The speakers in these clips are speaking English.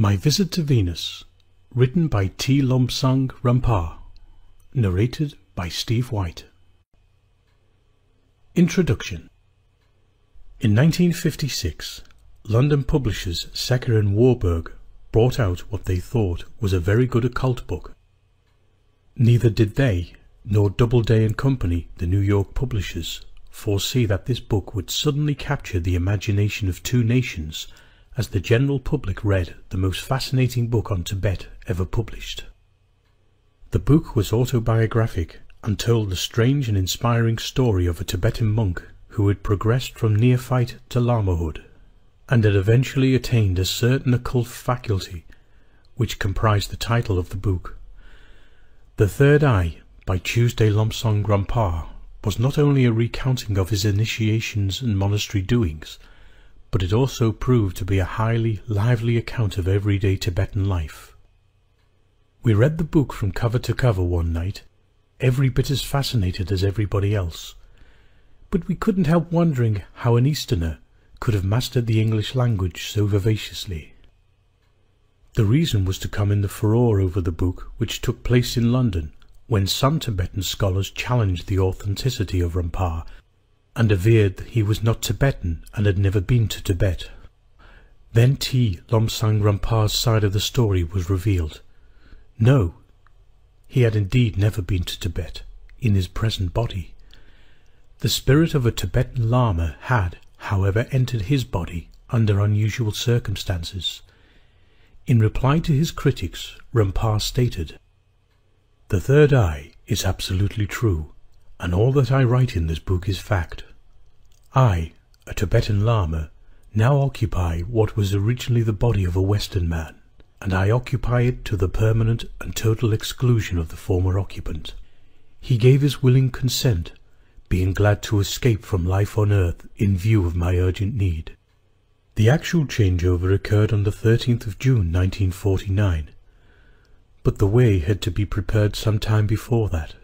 My Visit to Venus, written by T. Lobsang Rampa, narrated by Steve White. Introduction In 1956, London publishers Secker and Warburg brought out what they thought was a very good occult book. Neither did they, nor Doubleday and Company, the New York publishers, foresee that this book would suddenly capture the imagination of two nations as the general public read the most fascinating book on Tibet ever published. The book was autobiographic and told the strange and inspiring story of a Tibetan monk who had progressed from neophyte to lamahood and had eventually attained a certain occult faculty which comprised the title of the book. The Third Eye by Tuesday Lobsang Rampa was not only a recounting of his initiations and monastery doings, but it also proved to be a highly lively account of everyday Tibetan life. We read the book from cover to cover one night, every bit as fascinated as everybody else, but we couldn't help wondering how an Easterner could have mastered the English language so vivaciously. The reason was to come in the furore over the book which took place in London when some Tibetan scholars challenged the authenticity of Rampa and averred that he was not Tibetan and had never been to Tibet. Then T. Lobsang Rampa's side of the story was revealed. No, he had indeed never been to Tibet in his present body. The spirit of a Tibetan Lama had, however, entered his body under unusual circumstances. In reply to his critics, Rampa stated, the third eye is absolutely true, and all that I write in this book is fact. I, a Tibetan Lama, now occupy what was originally the body of a Western man, and I occupy it to the permanent and total exclusion of the former occupant. He gave his willing consent, being glad to escape from life on earth in view of my urgent need. The actual changeover occurred on the 13th of June 1949, but the way had to be prepared some time before that.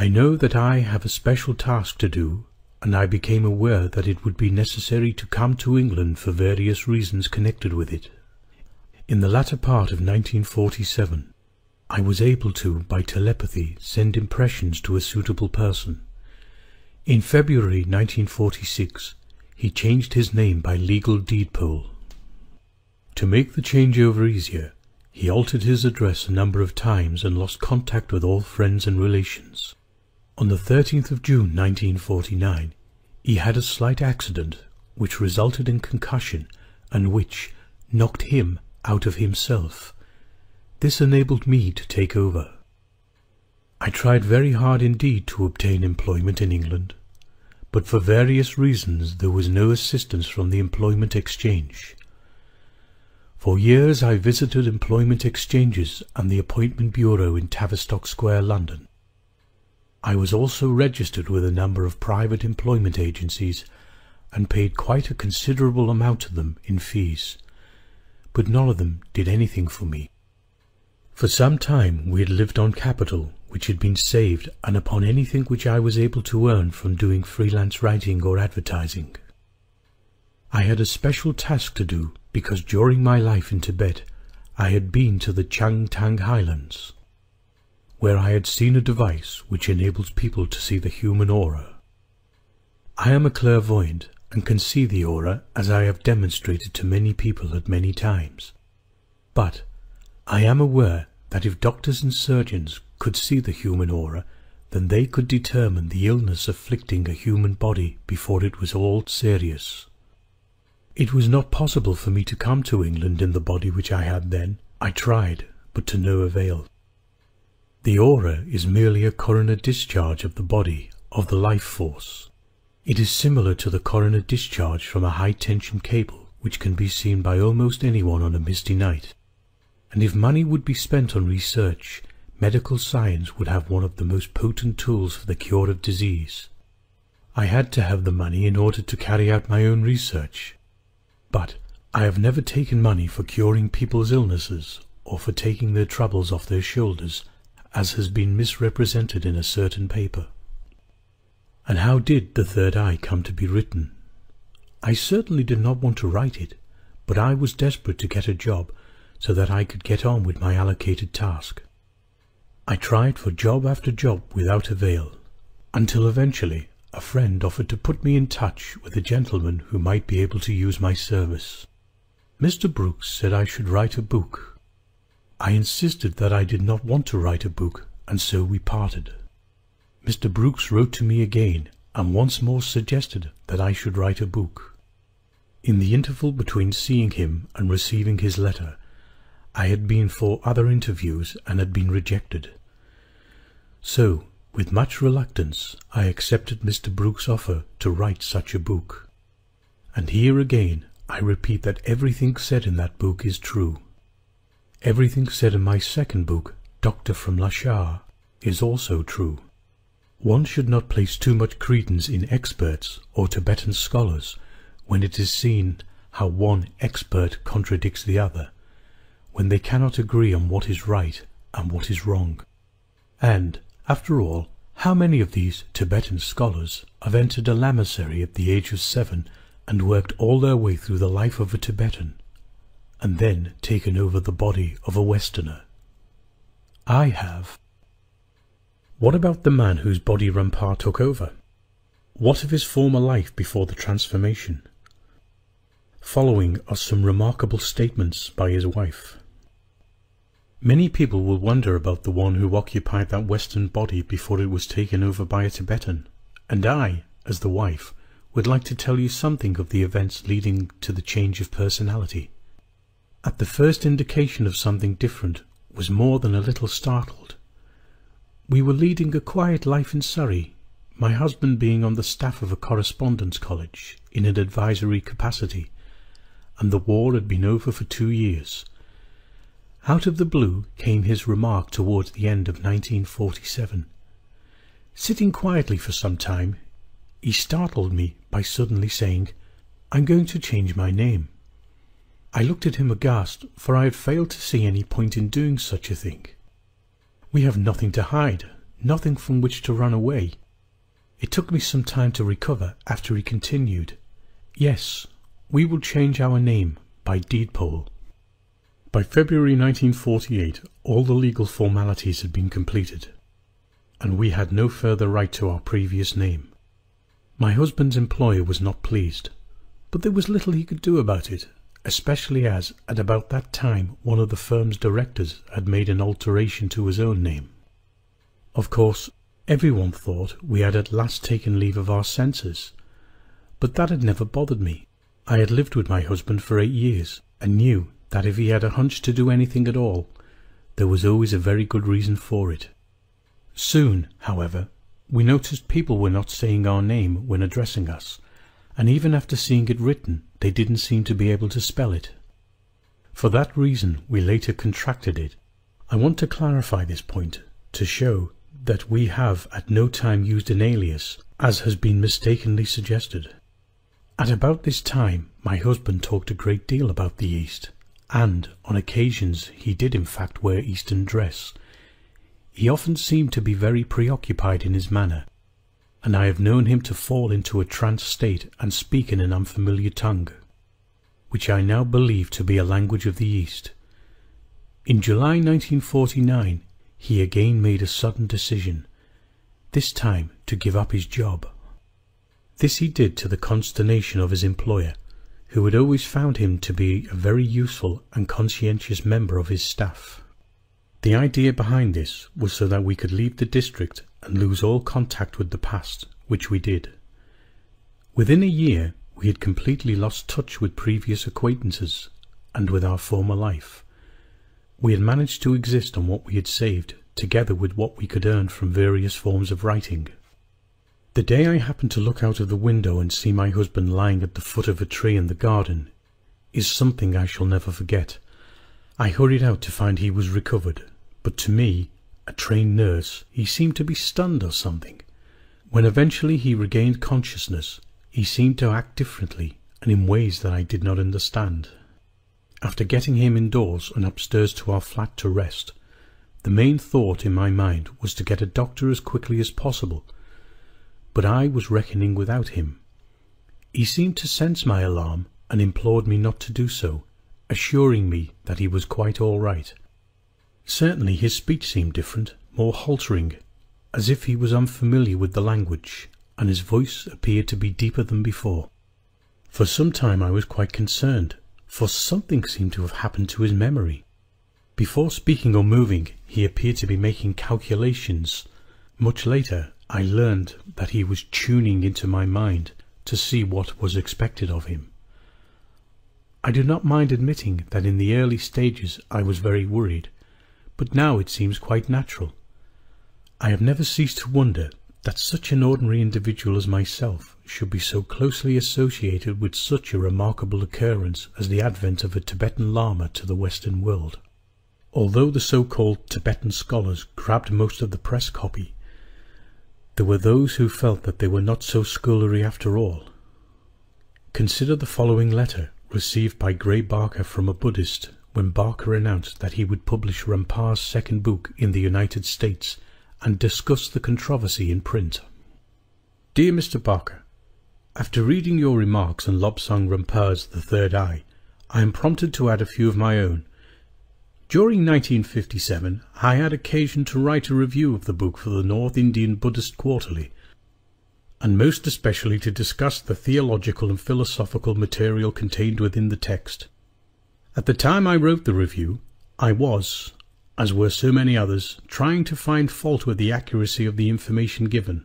I know that I have a special task to do, and I became aware that it would be necessary to come to England for various reasons connected with it. In the latter part of 1947, I was able to, by telepathy, send impressions to a suitable person. In February 1946, he changed his name by legal deed poll. To make the changeover easier, he altered his address a number of times and lost contact with all friends and relations. On the 13th of June 1949, he had a slight accident which resulted in concussion and which knocked him out of himself. This enabled me to take over. I tried very hard indeed to obtain employment in England, but for various reasons there was no assistance from the Employment Exchange. For years I visited employment exchanges and the appointment bureau in Tavistock Square, London. I was also registered with a number of private employment agencies and paid quite a considerable amount to them in fees, but none of them did anything for me. For some time we had lived on capital which had been saved and upon anything which I was able to earn from doing freelance writing or advertising. I had a special task to do because during my life in Tibet I had been to the Changtang Highlands, where I had seen a device which enables people to see the human aura. I am a clairvoyant and can see the aura as I have demonstrated to many people at many times. But I am aware that if doctors and surgeons could see the human aura, then they could determine the illness afflicting a human body before it was all serious. It was not possible for me to come to England in the body which I had then. I tried, but to no avail. The aura is merely a coronal discharge of the body, of the life force. It is similar to the coronal discharge from a high-tension cable which can be seen by almost anyone on a misty night. And if money would be spent on research, medical science would have one of the most potent tools for the cure of disease. I had to have the money in order to carry out my own research, but I have never taken money for curing people's illnesses or for taking their troubles off their shoulders, as has been misrepresented in a certain paper. And how did The Third Eye come to be written? I certainly did not want to write it, but I was desperate to get a job so that I could get on with my allocated task. I tried for job after job without avail, until eventually a friend offered to put me in touch with a gentleman who might be able to use my service. Mr. Brooks said I should write a book. I insisted that I did not want to write a book, and so we parted. Mr. Brooks wrote to me again and once more suggested that I should write a book. In the interval between seeing him and receiving his letter, I had been for other interviews and had been rejected. So, with much reluctance, I accepted Mr. Brooks' offer to write such a book. And here again I repeat that everything said in that book is true. Everything said in my second book, Doctor from Lhasa, is also true. One should not place too much credence in experts or Tibetan scholars when it is seen how one expert contradicts the other, when they cannot agree on what is right and what is wrong. And, after all, how many of these Tibetan scholars have entered a lamasery at the age of seven and worked all their way through the life of a Tibetan, and then taken over the body of a Westerner? I have. What about the man whose body Rampa took over? What of his former life before the transformation? Following are some remarkable statements by his wife. Many people will wonder about the one who occupied that Western body before it was taken over by a Tibetan, and I, as the wife, would like to tell you something of the events leading to the change of personality. At the first indication of something different was more than a little startled. We were leading a quiet life in Surrey, my husband being on the staff of a correspondence college in an advisory capacity, and the war had been over for two years. Out of the blue came his remark towards the end of 1947. Sitting quietly for some time, he startled me by suddenly saying, I'm going to change my name. I looked at him aghast, for I had failed to see any point in doing such a thing. We have nothing to hide, nothing from which to run away. It took me some time to recover after he continued, Yes, we will change our name by deed poll. By February 1948 all the legal formalities had been completed, and we had no further right to our previous name. My husband's employer was not pleased, but there was little he could do about it, especially as at about that time one of the firm's directors had made an alteration to his own name. Of course, everyone thought we had at last taken leave of our senses, but that had never bothered me. I had lived with my husband for eight years, and knew that if he had a hunch to do anything at all, there was always a very good reason for it. Soon, however, we noticed people were not saying our name when addressing us, and even after seeing it written, they didn't seem to be able to spell it. For that reason we later contracted it. I want to clarify this point, to show that we have at no time used an alias, as has been mistakenly suggested. At about this time my husband talked a great deal about the East, and on occasions he did in fact wear Eastern dress. He often seemed to be very preoccupied in his manner, and I have known him to fall into a trance state and speak in an unfamiliar tongue, which I now believe to be a language of the East. In July 1949 he again made a sudden decision, this time to give up his job. This he did to the consternation of his employer, who had always found him to be a very useful and conscientious member of his staff. The idea behind this was so that we could leave the district and lose all contact with the past, which we did. Within a year we had completely lost touch with previous acquaintances and with our former life. We had managed to exist on what we had saved, together with what we could earn from various forms of writing. The day I happened to look out of the window and see my husband lying at the foot of a tree in the garden is something I shall never forget. I hurried out to find he was recovered, but to me, a trained nurse, he seemed to be stunned or something. When eventually he regained consciousness, he seemed to act differently and in ways that I did not understand. After getting him indoors and upstairs to our flat to rest, the main thought in my mind was to get a doctor as quickly as possible but I was reckoning without him. He seemed to sense my alarm and implored me not to do so, assuring me that he was quite all right. Certainly his speech seemed different, more haltering, as if he was unfamiliar with the language, and his voice appeared to be deeper than before. For some time I was quite concerned, for something seemed to have happened to his memory. Before speaking or moving, he appeared to be making calculations. Much later, I learned that he was tuning into my mind to see what was expected of him. I do not mind admitting that in the early stages I was very worried, but now it seems quite natural. I have never ceased to wonder that such an ordinary individual as myself should be so closely associated with such a remarkable occurrence as the advent of a Tibetan Lama to the Western world. Although the so-called Tibetan scholars grabbed most of the press copy, there were those who felt that they were not so scholarly after all. Consider the following letter received by Gray Barker from a Buddhist when Barker announced that he would publish Rampa's second book in the United States and discuss the controversy in print. Dear Mr. Barker, After reading your remarks on Lobsang Rampa's The Third Eye, I am prompted to add a few of my own. During 1957, I had occasion to write a review of the book for the North Indian Buddhist Quarterly, and most especially to discuss the theological and philosophical material contained within the text. At the time I wrote the review, I was, as were so many others, trying to find fault with the accuracy of the information given.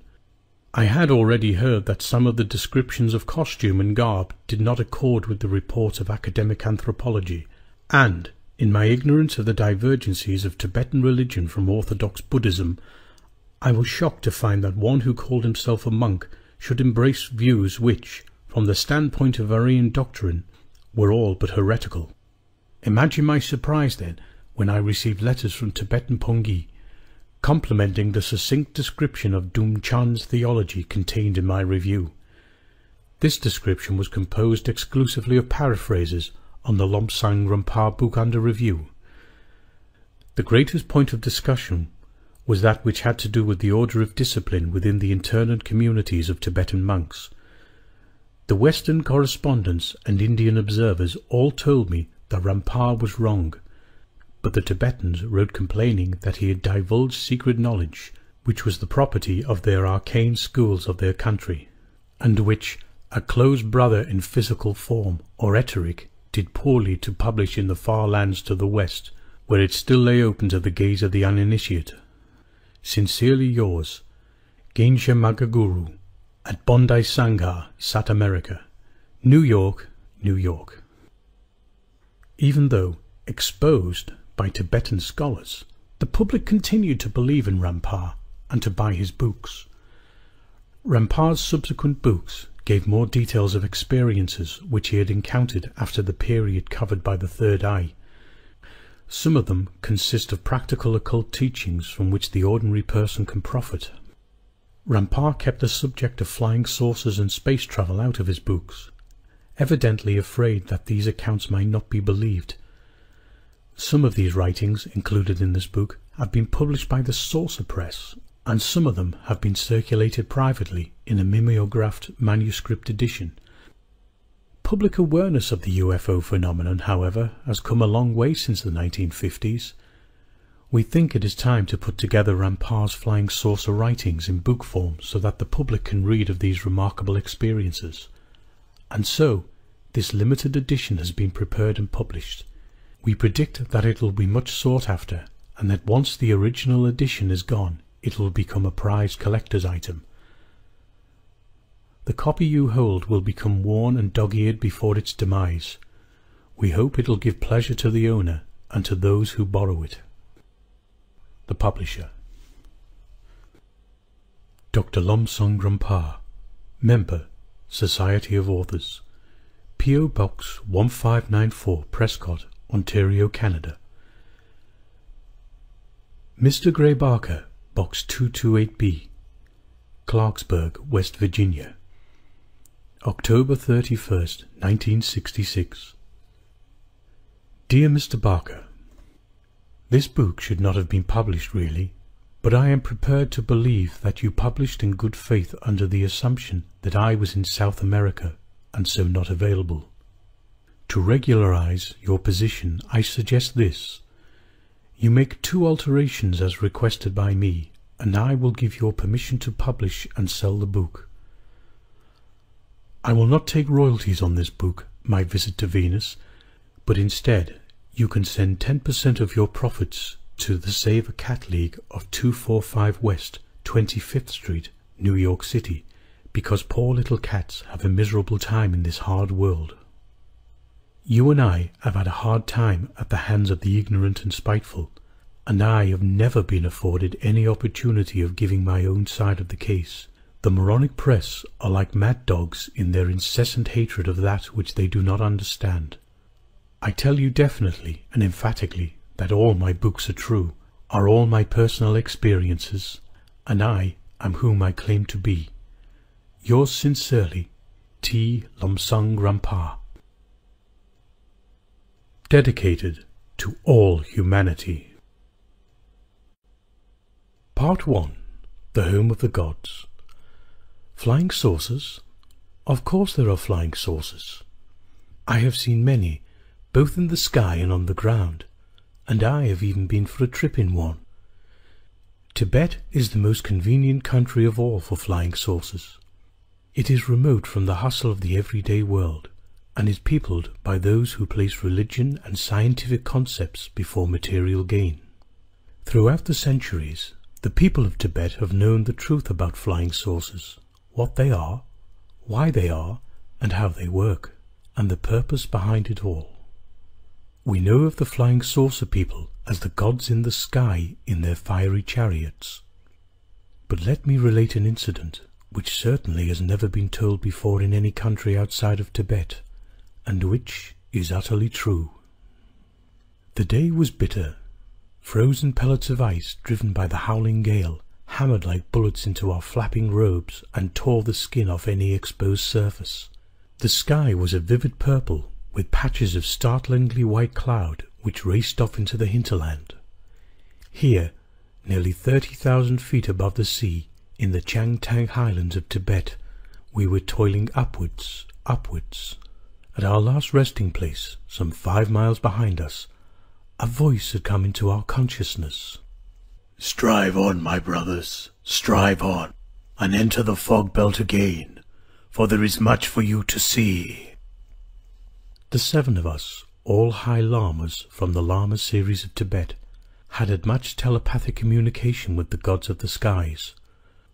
I had already heard that some of the descriptions of costume and garb did not accord with the reports of academic anthropology, and, in my ignorance of the divergencies of Tibetan religion from orthodox Buddhism, I was shocked to find that one who called himself a monk should embrace views which, from the standpoint of Aryan doctrine, were all but heretical. Imagine my surprise, then, when I received letters from Tibetan Pongyi, complimenting the succinct description of Dum Chand's theology contained in my review. This description was composed exclusively of paraphrases on the Lobsang Rampa book under review. The greatest point of discussion was that which had to do with the order of discipline within the internal communities of Tibetan monks. The Western correspondents and Indian observers all told me that Rampa was wrong, but the Tibetans wrote complaining that he had divulged secret knowledge, which was the property of their arcane schools of their country, and which a close brother in physical form, or etheric, did poorly to publish in the far lands to the west, where it still lay open to the gaze of the uninitiate. Sincerely yours, Gensha Magaguru, at Bondi Sangha, Sat America, New York, New York. Even though exposed by Tibetan scholars, the public continued to believe in Rampa and to buy his books. Rampa's subsequent books gave more details of experiences which he had encountered after the period covered by the third eye. Some of them consist of practical occult teachings from which the ordinary person can profit. Rampa kept the subject of flying saucers and space travel out of his books, evidently afraid that these accounts might not be believed some of these writings included in this book have been published by the Saucer Press, and some of them have been circulated privately in a mimeographed manuscript edition. Public awareness of the UFO phenomenon, however, has come a long way since the 1950s. We think it is time to put together Rampa's flying saucer writings in book form so that the public can read of these remarkable experiences. And so, this limited edition has been prepared and published. We predict that it will be much sought after, and that once the original edition is gone, it will become a prized collector's item. The copy you hold will become worn and dog-eared before its demise. We hope it will give pleasure to the owner and to those who borrow it. The Publisher Dr. Lobsang Rampa, Member, Society of Authors, P.O. Box 1594, Prescott, Ontario, Canada. Mr. Gray Barker, Box 228B, Clarksburg, West Virginia. October 31st, 1966. Dear Mr. Barker, This book should not have been published really, but I am prepared to believe that you published in good faith under the assumption that I was in South America and so not available. To regularize your position, I suggest this. You make two alterations as requested by me, and I will give your permission to publish and sell the book. I will not take royalties on this book, My Visit to Venus, but instead you can send 10% of your profits to the Save a Cat League of 245 West 25th Street, New York City, because poor little cats have a miserable time in this hard world. You and I have had a hard time at the hands of the ignorant and spiteful, and I have never been afforded any opportunity of giving my own side of the case. The moronic press are like mad dogs in their incessant hatred of that which they do not understand. I tell you definitely and emphatically that all my books are true, are all my personal experiences, and I am whom I claim to be. Yours sincerely, T. Lobsang Rampa. Dedicated to all humanity. Part 1 The Home of the Gods Flying saucers? Of course there are flying saucers. I have seen many, both in the sky and on the ground, and I have even been for a trip in one. Tibet is the most convenient country of all for flying saucers. It is remote from the hustle of the everyday world, and is peopled by those who place religion and scientific concepts before material gain. Throughout the centuries, the people of Tibet have known the truth about flying saucers, what they are, why they are, and how they work, and the purpose behind it all. We know of the flying saucer people as the gods in the sky in their fiery chariots. But let me relate an incident which certainly has never been told before in any country outside of Tibet, and which is utterly true. The day was bitter. Frozen pellets of ice driven by the howling gale hammered like bullets into our flapping robes and tore the skin off any exposed surface. The sky was a vivid purple with patches of startlingly white cloud which raced off into the hinterland. Here, nearly thirty thousand feet above the sea, in the Changtang highlands of Tibet, we were toiling upwards, upwards. At our last resting place, some five miles behind us, a voice had come into our consciousness. Strive on, my brothers, strive on, and enter the fog belt again, for there is much for you to see. The seven of us, all high lamas from the lamaseries of Tibet, had had much telepathic communication with the gods of the skies.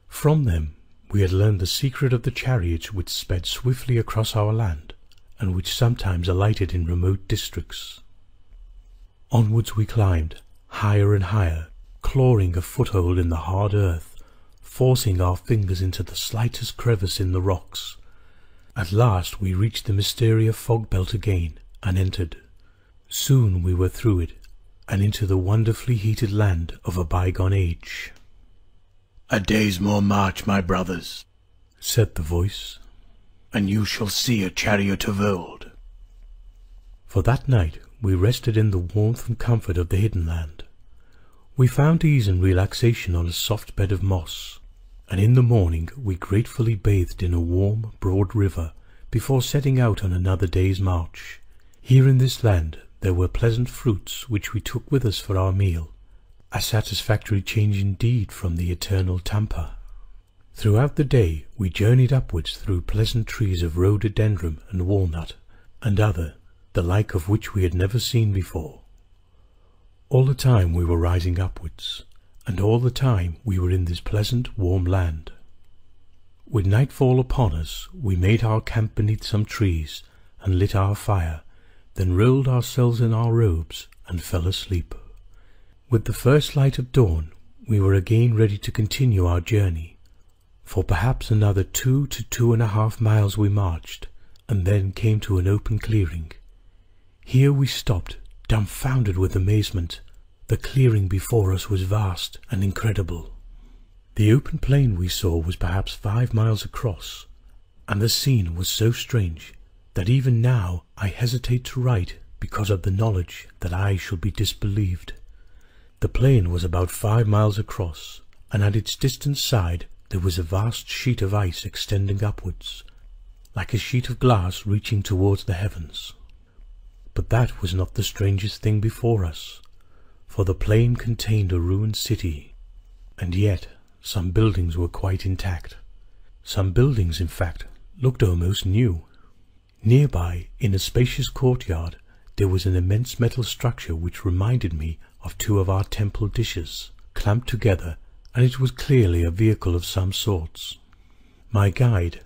From them we had learned the secret of the chariots which sped swiftly across our land, and which sometimes alighted in remote districts. Onwards we climbed, higher and higher, clawing a foothold in the hard earth, forcing our fingers into the slightest crevice in the rocks, at last we reached the Mysteria fog belt again and entered. Soon we were through it and into the wonderfully heated land of a bygone age. A day's more march, my brothers, said the voice, and you shall see a chariot of old. For that night we rested in the warmth and comfort of the hidden land. We found ease and relaxation on a soft bed of moss and in the morning we gratefully bathed in a warm, broad river before setting out on another day's march. Here in this land there were pleasant fruits which we took with us for our meal, a satisfactory change indeed from the eternal tsampa. Throughout the day we journeyed upwards through pleasant trees of rhododendron and walnut, and other, the like of which we had never seen before. All the time we were rising upwards, and all the time we were in this pleasant, warm land. With nightfall upon us, we made our camp beneath some trees, and lit our fire, then rolled ourselves in our robes, and fell asleep. With the first light of dawn, we were again ready to continue our journey. For perhaps another two to two and a half miles we marched, and then came to an open clearing. Here we stopped, dumbfounded with amazement, the clearing before us was vast and incredible. The open plain we saw was perhaps five miles across, and the scene was so strange that even now I hesitate to write because of the knowledge that I shall be disbelieved. The plain was about five miles across, and at its distant side there was a vast sheet of ice extending upwards, like a sheet of glass reaching towards the heavens. But that was not the strangest thing before us, for the plain contained a ruined city, and yet some buildings were quite intact. Some buildings, in fact, looked almost new. Nearby, in a spacious courtyard, there was an immense metal structure which reminded me of two of our temple dishes, clamped together, and it was clearly a vehicle of some sorts. My guide,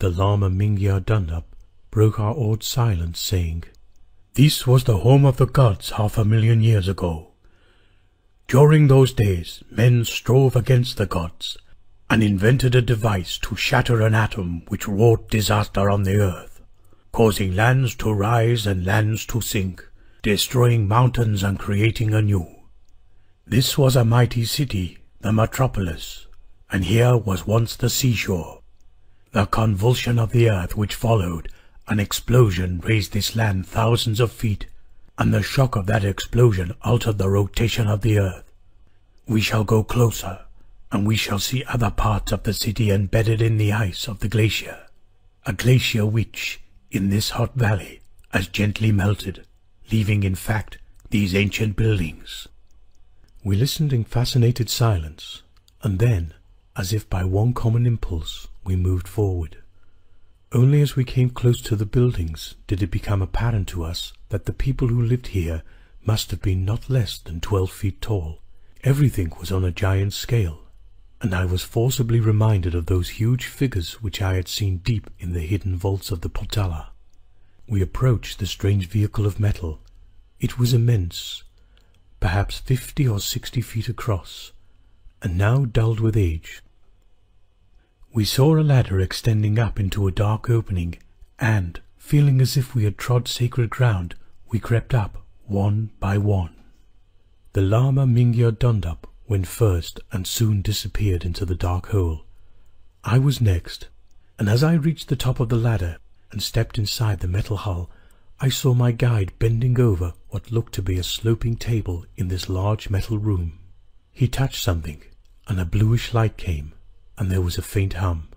the Lama Mingyar Dondup, broke our awed silence, saying, This was the home of the gods half a million years ago. During those days, men strove against the gods and invented a device to shatter an atom which wrought disaster on the earth, causing lands to rise and lands to sink, destroying mountains and creating anew. This was a mighty city, the metropolis, and here was once the seashore. The convulsion of the earth which followed an explosion raised this land thousands of feet, and the shock of that explosion altered the rotation of the earth. We shall go closer, and we shall see other parts of the city embedded in the ice of the glacier, a glacier which, in this hot valley, has gently melted, leaving in fact these ancient buildings. We listened in fascinated silence, and then, as if by one common impulse, we moved forward. Only as we came close to the buildings did it become apparent to us that the people who lived here must have been not less than twelve feet tall. Everything was on a giant scale, and I was forcibly reminded of those huge figures which I had seen deep in the hidden vaults of the Potala. We approached the strange vehicle of metal. It was immense, perhaps fifty or sixty feet across, and now dulled with age. We saw a ladder extending up into a dark opening, and, feeling as if we had trod sacred ground, we crept up one by one. The Lama Mingyar Dondup went first and soon disappeared into the dark hole. I was next, and as I reached the top of the ladder and stepped inside the metal hull, I saw my guide bending over what looked to be a sloping table in this large metal room. He touched something, and a bluish light came and there was a faint hum.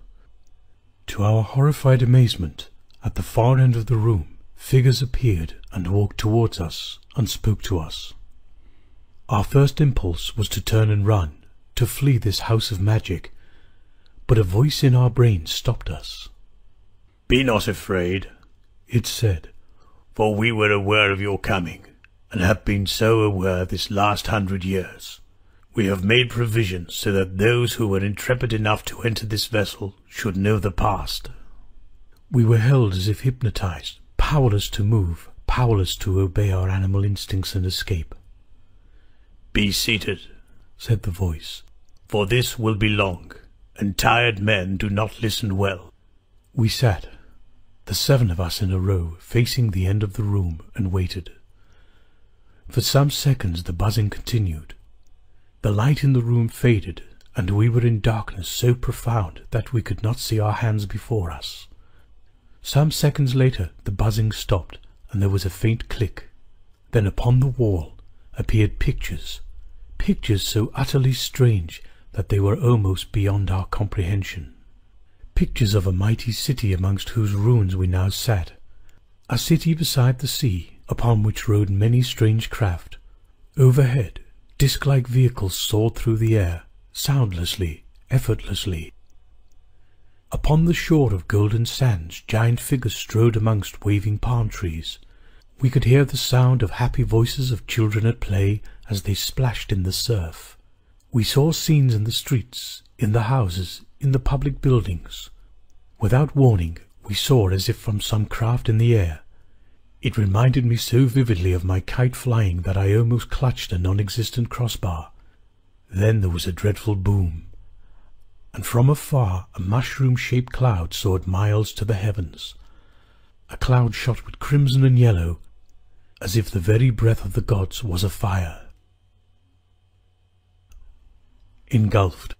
To our horrified amazement, at the far end of the room, figures appeared and walked towards us and spoke to us. Our first impulse was to turn and run, to flee this house of magic, but a voice in our brains stopped us. Be not afraid, it said, for we were aware of your coming, and have been so aware this last hundred years. We have made provision so that those who were intrepid enough to enter this vessel should know the past. We were held as if hypnotized, powerless to move, powerless to obey our animal instincts and escape. Be seated, said the voice, for this will be long, and tired men do not listen well. We sat, the seven of us in a row, facing the end of the room, and waited. For some seconds the buzzing continued, the light in the room faded, and we were in darkness so profound that we could not see our hands before us. Some seconds later the buzzing stopped, and there was a faint click. Then upon the wall appeared pictures, pictures so utterly strange that they were almost beyond our comprehension. Pictures of a mighty city amongst whose ruins we now sat, a city beside the sea, upon which rode many strange craft. Overhead Disc-like vehicles soared through the air, soundlessly, effortlessly. Upon the shore of golden sands giant figures strode amongst waving palm trees. We could hear the sound of happy voices of children at play as they splashed in the surf. We saw scenes in the streets, in the houses, in the public buildings. Without warning, we saw as if from some craft in the air, it reminded me so vividly of my kite flying that I almost clutched a non-existent crossbar. Then there was a dreadful boom, and from afar a mushroom-shaped cloud soared miles to the heavens, a cloud shot with crimson and yellow, as if the very breath of the gods was a fire. Engulfed.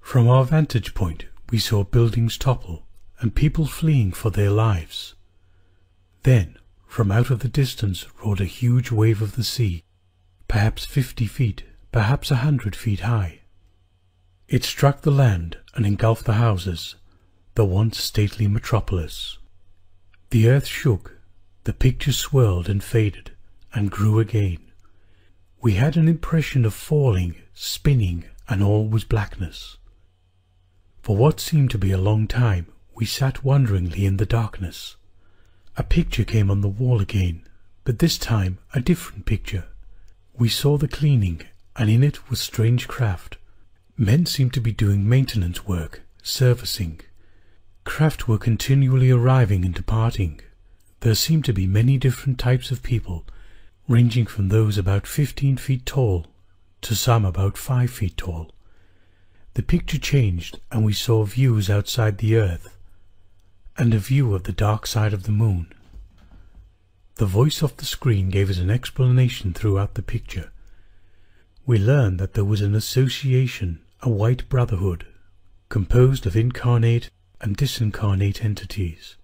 From our vantage point we saw buildings topple, and people fleeing for their lives. Then, from out of the distance roared a huge wave of the sea, perhaps fifty feet, perhaps a hundred feet high. It struck the land and engulfed the houses, the once stately metropolis. The earth shook, the picture swirled and faded, and grew again. We had an impression of falling, spinning, and all was blackness. For what seemed to be a long time, we sat wonderingly in the darkness. A picture came on the wall again, but this time a different picture. We saw the cleaning, and in it was strange craft. Men seemed to be doing maintenance work, servicing. Craft were continually arriving and departing. There seemed to be many different types of people, ranging from those about fifteen feet tall to some about five feet tall. The picture changed, and we saw views outside the earth, and a view of the dark side of the moon. The voice off the screen gave us an explanation throughout the picture. We learned that there was an association, a white brotherhood, composed of incarnate and disincarnate entities.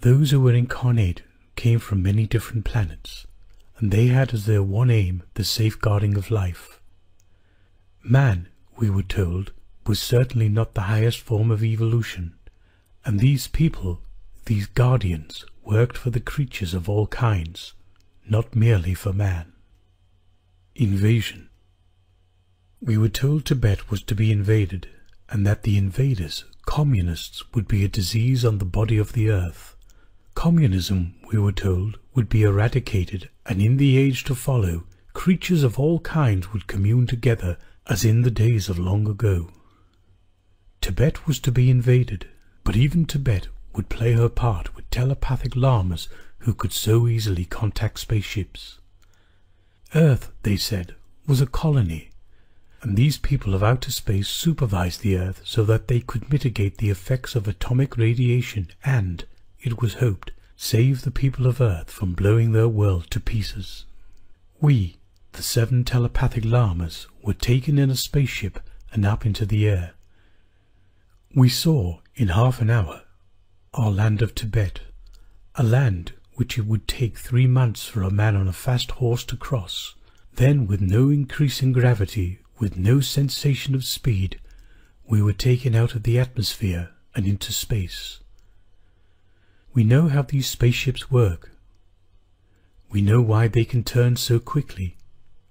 Those who were incarnate came from many different planets, and they had as their one aim the safeguarding of life. Man, we were told, was certainly not the highest form of evolution, and these people, these guardians, worked for the creatures of all kinds, not merely for man. Invasion We were told Tibet was to be invaded, and that the invaders, communists, would be a disease on the body of the earth. Communism, we were told, would be eradicated, and in the age to follow, creatures of all kinds would commune together as in the days of long ago. Tibet was to be invaded, but even Tibet would play her part with telepathic lamas who could so easily contact spaceships. Earth, they said, was a colony, and these people of outer space supervised the Earth so that they could mitigate the effects of atomic radiation and, it was hoped, save the people of Earth from blowing their world to pieces. We, the seven telepathic lamas, were taken in a spaceship and up into the air. We saw, in half an hour, our land of Tibet, a land which it would take three months for a man on a fast horse to cross. Then, with no increase in gravity, with no sensation of speed, we were taken out of the atmosphere and into space. We know how these spaceships work. We know why they can turn so quickly,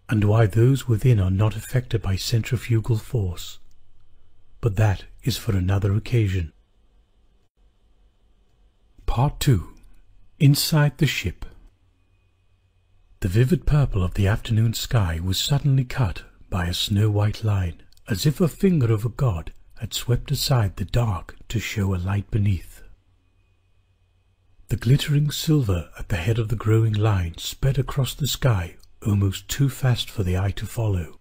and why those within are not affected by centrifugal force. But that is for another occasion. Part 2 Inside the Ship The vivid purple of the afternoon sky was suddenly cut by a snow-white line, as if a finger of a god had swept aside the dark to show a light beneath. The glittering silver at the head of the growing line sped across the sky almost too fast for the eye to follow.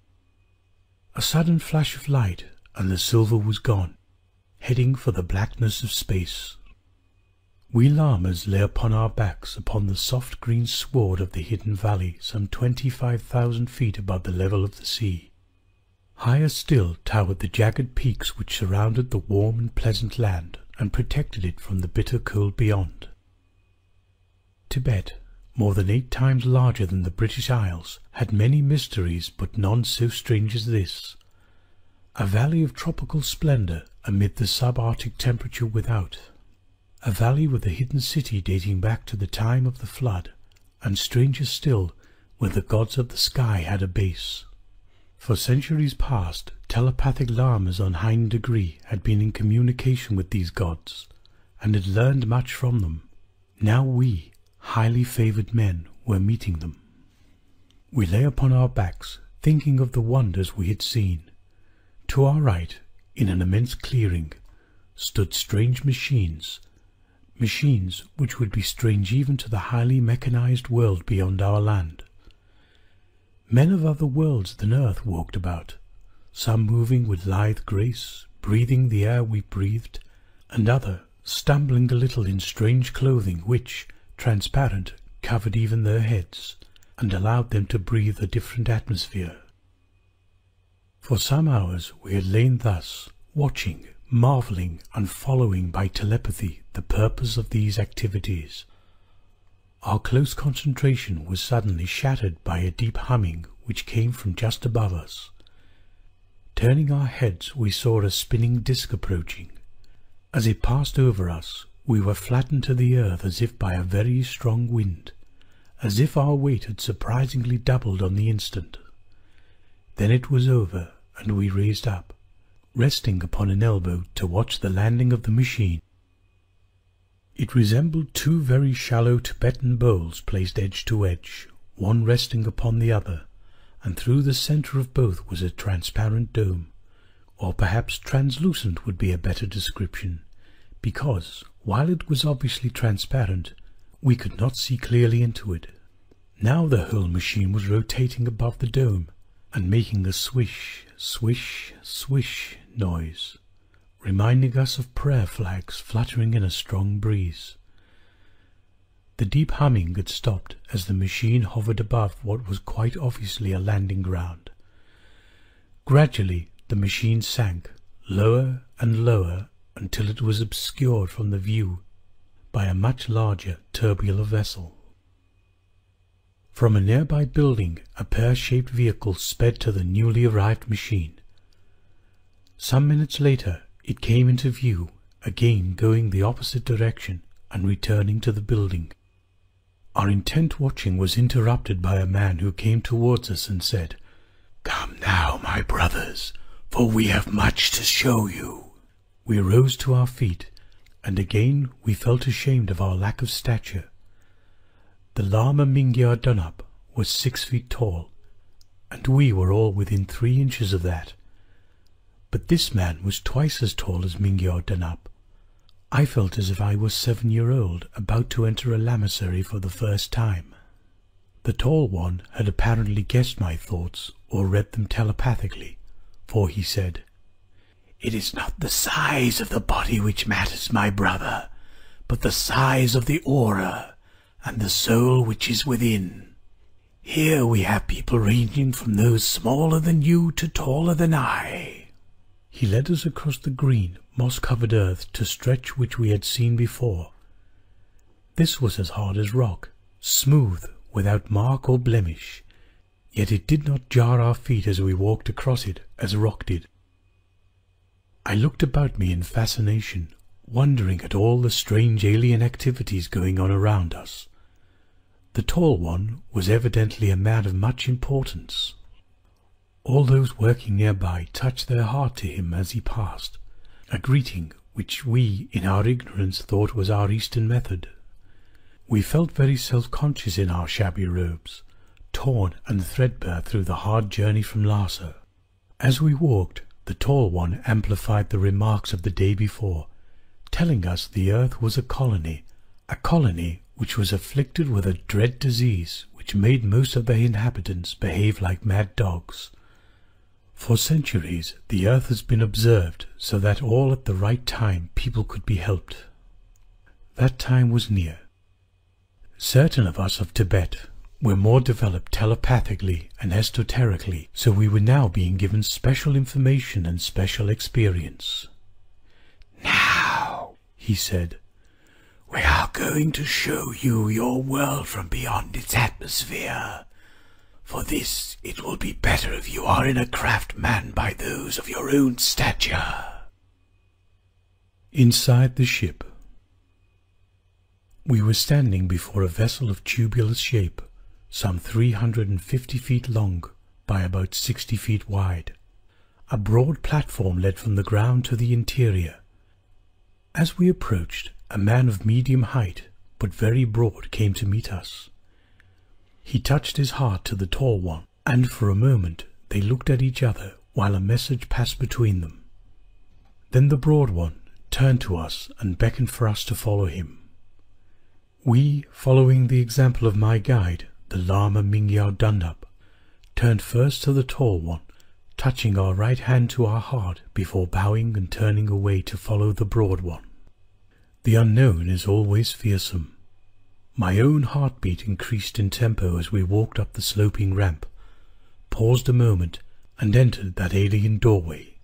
A sudden flash of light, and the silver was gone, heading for the blackness of space. We lamas lay upon our backs upon the soft green sward of the hidden valley some twenty-five thousand feet above the level of the sea. Higher still towered the jagged peaks which surrounded the warm and pleasant land and protected it from the bitter cold beyond. Tibet, more than eight times larger than the British Isles, had many mysteries but none so strange as this. A valley of tropical splendour amid the subarctic temperature without, a valley with a hidden city dating back to the time of the flood, and stranger still, where the gods of the sky had a base. For centuries past, telepathic lamas on high degree had been in communication with these gods, and had learned much from them. Now we, highly favoured men, were meeting them. We lay upon our backs, thinking of the wonders we had seen. To our right, in an immense clearing, stood strange machines machines which would be strange even to the highly mechanized world beyond our land. Men of other worlds than Earth walked about, some moving with lithe grace, breathing the air we breathed, and other stumbling a little in strange clothing which, transparent, covered even their heads, and allowed them to breathe a different atmosphere. For some hours we had lain thus, watching, marveling and following by telepathy the purpose of these activities. Our close concentration was suddenly shattered by a deep humming which came from just above us. Turning our heads, we saw a spinning disk approaching. As it passed over us, We were flattened to the earth as if by a very strong wind, as if our weight had surprisingly doubled on the instant. Then it was over, and we raised up, resting upon an elbow to watch the landing of the machine. It resembled two very shallow Tibetan bowls placed edge to edge, one resting upon the other, and through the centre of both was a transparent dome, or perhaps translucent would be a better description, because, while it was obviously transparent, we could not see clearly into it. Now the whole machine was rotating above the dome, and making a swish, swish, swish noise, reminding us of prayer flags fluttering in a strong breeze. The deep humming had stopped as the machine hovered above what was quite obviously a landing ground. Gradually the machine sank, lower and lower, until it was obscured from the view by a much larger tubular vessel. From a nearby building, a pear-shaped vehicle sped to the newly arrived machine. Some minutes later, it came into view, again going the opposite direction and returning to the building. Our intent watching was interrupted by a man who came towards us and said, Come now, my brothers, for we have much to show you. We rose to our feet, and again we felt ashamed of our lack of stature. The Lama Mingyar Dondup was six feet tall, and we were all within three inches of that. But this man was twice as tall as Mingyar Dondup. I felt as if I was seven year old about to enter a lamasery for the first time. The tall one had apparently guessed my thoughts or read them telepathically, for he said, It is not the size of the body which matters, my brother, but the size of the aura and the soul which is within. Here we have people ranging from those smaller than you to taller than I. He led us across the green, moss-covered earth to stretch which we had seen before. This was as hard as rock, smooth, without mark or blemish, yet it did not jar our feet as we walked across it as rock did. I looked about me in fascination, wondering at all the strange alien activities going on around us. The tall one was evidently a man of much importance. All those working nearby touched their heart to him as he passed, a greeting which we in our ignorance thought was our Eastern method. We felt very self-conscious in our shabby robes, torn and threadbare through the hard journey from Lhasa. As we walked, the tall one amplified the remarks of the day before, telling us the earth was a colony, a colony which was afflicted with a dread disease which made most of the inhabitants behave like mad dogs. For centuries the earth has been observed so that all at the right time people could be helped. That time was near. Certain of us of Tibet were more developed telepathically and esoterically, so we were now being given special information and special experience. Now, he said, we are going to show you your world from beyond its atmosphere. For this it will be better if you are in a craft manned by those of your own stature. Inside the ship, we were standing before a vessel of tubular shape, some 350 feet long by about 60 feet wide. A broad platform led from the ground to the interior. As we approached, a man of medium height, but very broad, came to meet us. He touched his heart to the tall one, and for a moment they looked at each other while a message passed between them. Then the broad one turned to us and beckoned for us to follow him. We, following the example of my guide, the Lama Mingyar Dundup, turned first to the tall one, touching our right hand to our heart before bowing and turning away to follow the broad one. The unknown is always fearsome. My own heartbeat increased in tempo as we walked up the sloping ramp, paused a moment, and entered that alien doorway.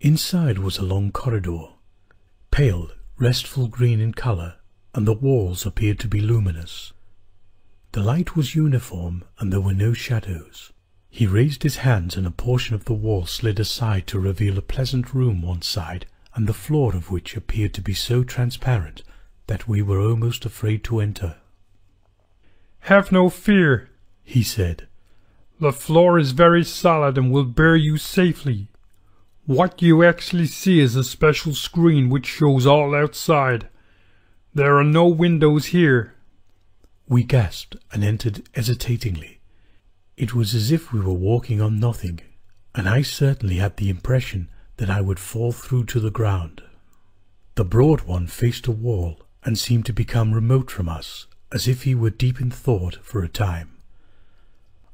Inside was a long corridor, pale, restful green in colour, and the walls appeared to be luminous. The light was uniform, and there were no shadows. He raised his hands, and a portion of the wall slid aside to reveal a pleasant room one side and the floor of which appeared to be so transparent that we were almost afraid to enter. Have no fear, he said. The floor is very solid and will bear you safely. What you actually see is a special screen which shows all outside. There are no windows here. We gasped and entered hesitatingly. It was as if we were walking on nothing, and I certainly had the impression that I would fall through to the ground. The broad one faced a wall and seemed to become remote from us, as if he were deep in thought for a time.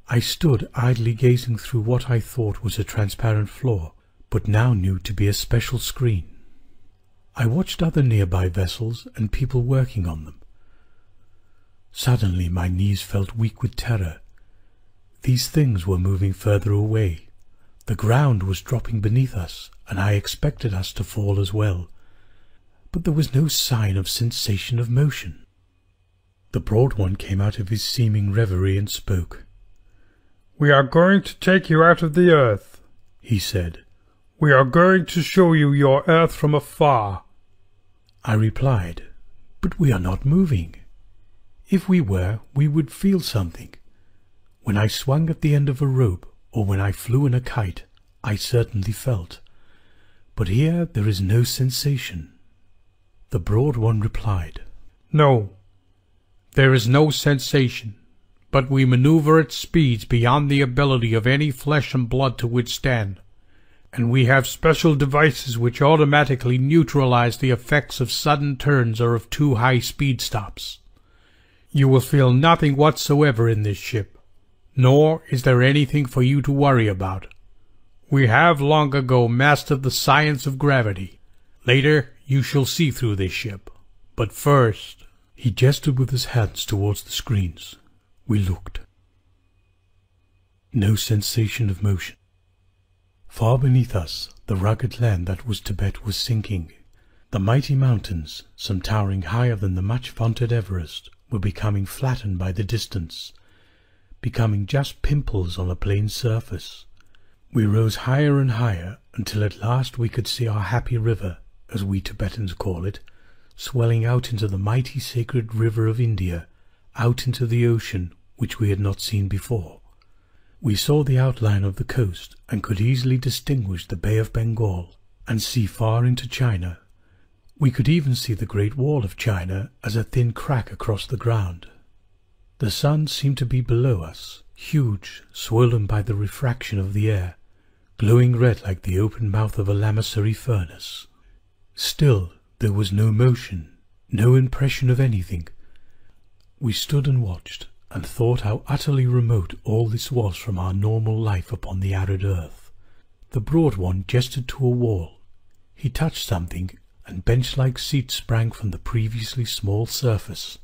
I stood idly gazing through what I thought was a transparent floor, but now knew to be a special screen. I watched other nearby vessels and people working on them. Suddenly my knees felt weak with terror. These things were moving further away. The ground was dropping beneath us, and I expected us to fall as well. But there was no sign of sensation of motion. The broad one came out of his seeming reverie and spoke. We are going to take you out of the earth, he said. We are going to show you your earth from afar. I replied, But we are not moving. If we were, we would feel something. When I swung at the end of a rope, or when I flew in a kite, I certainly felt. But here there is no sensation. The broad one replied, No, there is no sensation but we maneuver at speeds beyond the ability of any flesh and blood to withstand. And we have special devices which automatically neutralize the effects of sudden turns or of too high speed stops. You will feel nothing whatsoever in this ship, nor is there anything for you to worry about. We have long ago mastered the science of gravity. Later you shall see through this ship. But first... He gestured with his hands towards the screens. We looked. No sensation of motion. Far beneath us, the rugged land that was Tibet was sinking. The mighty mountains, some towering higher than the much vaunted Everest, were becoming flattened by the distance, becoming just pimples on a plain surface. We rose higher and higher until at last we could see our happy river, as we Tibetans call it, swelling out into the mighty sacred river of India, out into the ocean which we had not seen before. We saw the outline of the coast and could easily distinguish the Bay of Bengal and see far into China. We could even see the Great Wall of China as a thin crack across the ground. The sun seemed to be below us, huge, swollen by the refraction of the air, glowing red like the open mouth of a lamasery furnace. Still there was no motion, no impression of anything, we stood and watched, and thought how utterly remote all this was from our normal life upon the arid earth. The broad one gestured to a wall. He touched something, and bench-like seats sprang from the previously small surface.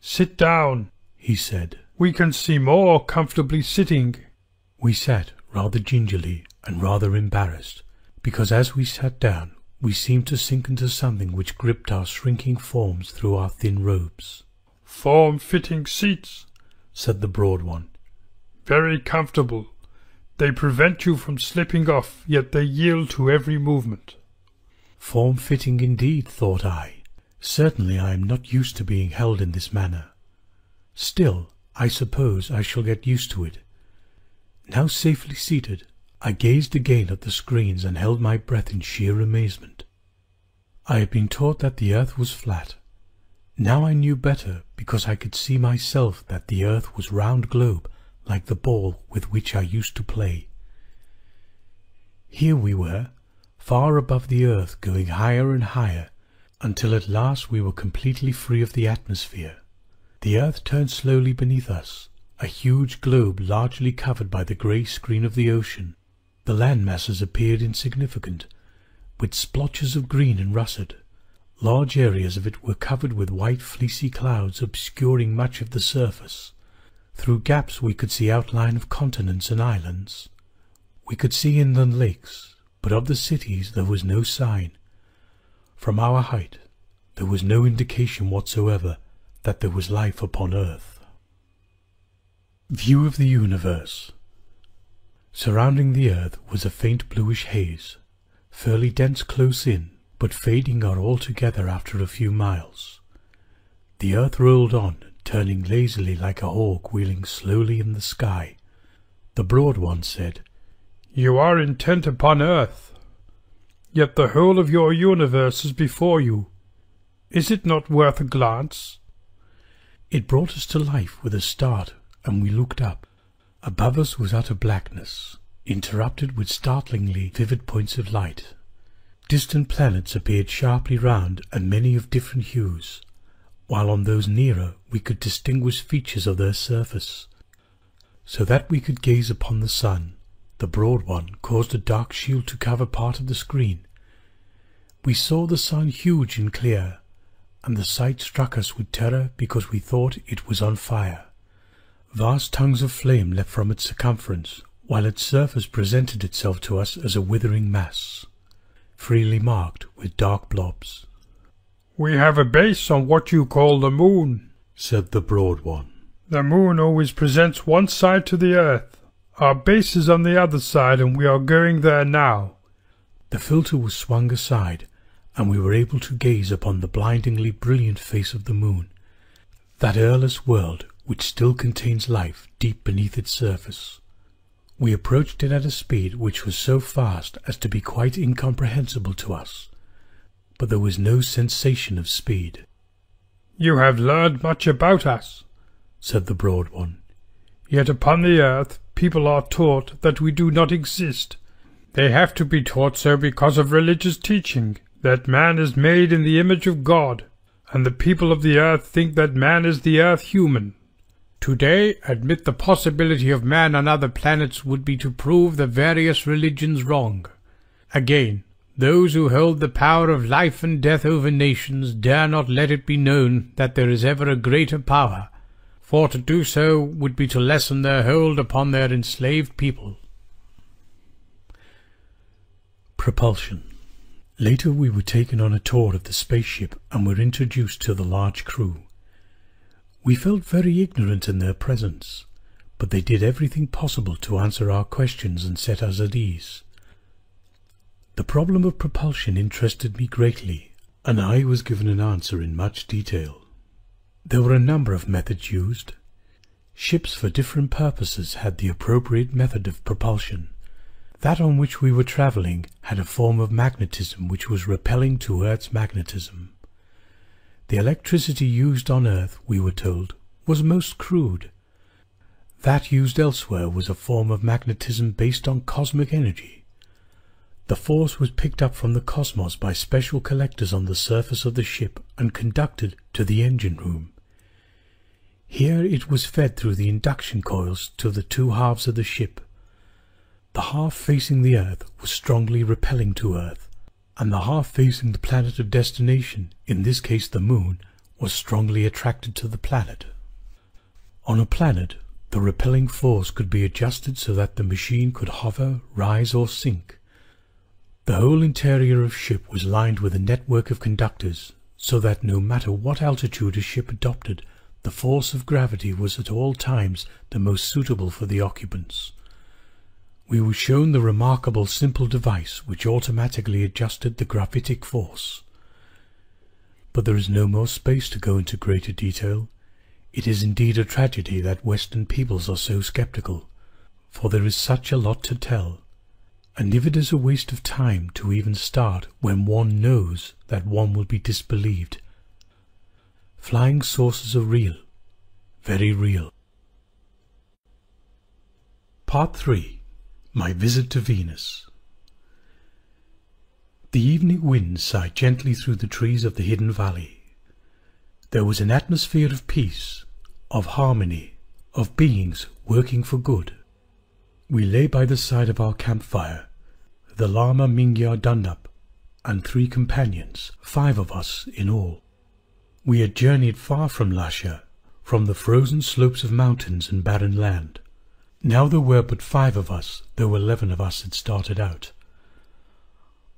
Sit down, he said. We can see more comfortably sitting. We sat rather gingerly and rather embarrassed, because as we sat down we seemed to sink into something which gripped our shrinking forms through our thin robes. Form-fitting seats, said the broad one. Very comfortable. They prevent you from slipping off, yet they yield to every movement. Form-fitting indeed, thought I. Certainly I am not used to being held in this manner. Still, I suppose I shall get used to it. Now safely seated, I gazed again at the screens and held my breath in sheer amazement. I had been taught that the earth was flat, now I knew better because I could see myself that the earth was round globe like the ball with which I used to play. Here we were, far above the earth, going higher and higher, until at last we were completely free of the atmosphere. The earth turned slowly beneath us, a huge globe largely covered by the grey screen of the ocean. The land masses appeared insignificant, with splotches of green and russet. Large areas of it were covered with white fleecy clouds obscuring much of the surface. Through gaps we could see outline of continents and islands. We could see inland lakes, but of the cities there was no sign. From our height there was no indication whatsoever that there was life upon earth. View of the universe Surrounding the earth was a faint bluish haze, fairly dense close in, but fading out altogether after a few miles. The earth rolled on, turning lazily like a hawk wheeling slowly in the sky. The broad one said, You are intent upon earth, yet the whole of your universe is before you. Is it not worth a glance? It brought us to life with a start, and we looked up. Above us was utter blackness, interrupted with startlingly vivid points of light. Distant planets appeared sharply round and many of different hues, while on those nearer we could distinguish features of their surface. So that we could gaze upon the sun, the broad one caused a dark shield to cover part of the screen. We saw the sun huge and clear, and the sight struck us with terror because we thought it was on fire. Vast tongues of flame leapt from its circumference, while its surface presented itself to us as a withering mass freely marked with dark blobs. We have a base on what you call the moon, said the broad one. The moon always presents one side to the earth. Our base is on the other side, and we are going there now. The filter was swung aside, and we were able to gaze upon the blindingly brilliant face of the moon, that airless world which still contains life deep beneath its surface. We approached it at a speed which was so fast as to be quite incomprehensible to us, but there was no sensation of speed. You have learned much about us, said the broad one. Yet upon the earth people are taught that we do not exist. They have to be taught so because of religious teaching, that man is made in the image of God, and the people of the earth think that man is the earth human. Today, admit the possibility of man on other planets would be to prove the various religions wrong. Again, those who hold the power of life and death over nations dare not let it be known that there is ever a greater power, for to do so would be to lessen their hold upon their enslaved people. Propulsion Later we were taken on a tour of the spaceship and were introduced to the large crew. We felt very ignorant in their presence, but they did everything possible to answer our questions and set us at ease. The problem of propulsion interested me greatly, and I was given an answer in much detail. There were a number of methods used. Ships for different purposes had the appropriate method of propulsion. That on which we were travelling had a form of magnetism which was repelling to Earth's magnetism. The electricity used on Earth, we were told, was most crude. That used elsewhere was a form of magnetism based on cosmic energy. The force was picked up from the cosmos by special collectors on the surface of the ship and conducted to the engine room. Here it was fed through the induction coils to the two halves of the ship. The half facing the Earth was strongly repelling to Earth, and the half facing the planet of destination, in this case the moon, was strongly attracted to the planet. On a planet, the repelling force could be adjusted so that the machine could hover, rise, or sink. The whole interior of ship was lined with a network of conductors, so that no matter what altitude a ship adopted, the force of gravity was at all times the most suitable for the occupants we were shown the remarkable simple device which automatically adjusted the gravitic force. But there is no more space to go into greater detail. It is indeed a tragedy that Western peoples are so skeptical, for there is such a lot to tell, and if it is a waste of time to even start when one knows that one will be disbelieved. Flying saucers are real, very real. Part 3 my Visit to Venus The evening wind sighed gently through the trees of the hidden valley. There was an atmosphere of peace, of harmony, of beings working for good. We lay by the side of our campfire, the Lama Mingyar Dondup, and three companions, five of us in all. We had journeyed far from Lhasa, from the frozen slopes of mountains and barren land. Now there were but five of us, though eleven of us had started out.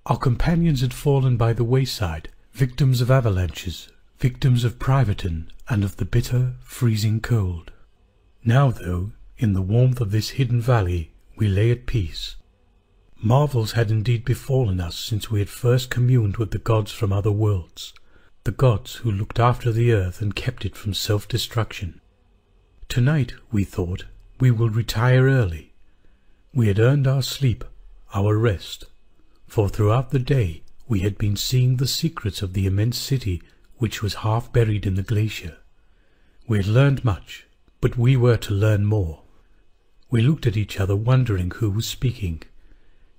Our companions had fallen by the wayside, victims of avalanches, victims of privatin and of the bitter, freezing cold. Now, though, in the warmth of this hidden valley, we lay at peace. Marvels had indeed befallen us since we had first communed with the gods from other worlds, the gods who looked after the earth and kept it from self-destruction. Tonight, we thought, we will retire early. We had earned our sleep, our rest, for throughout the day we had been seeing the secrets of the immense city which was half buried in the glacier. We had learned much, but we were to learn more. We looked at each other wondering who was speaking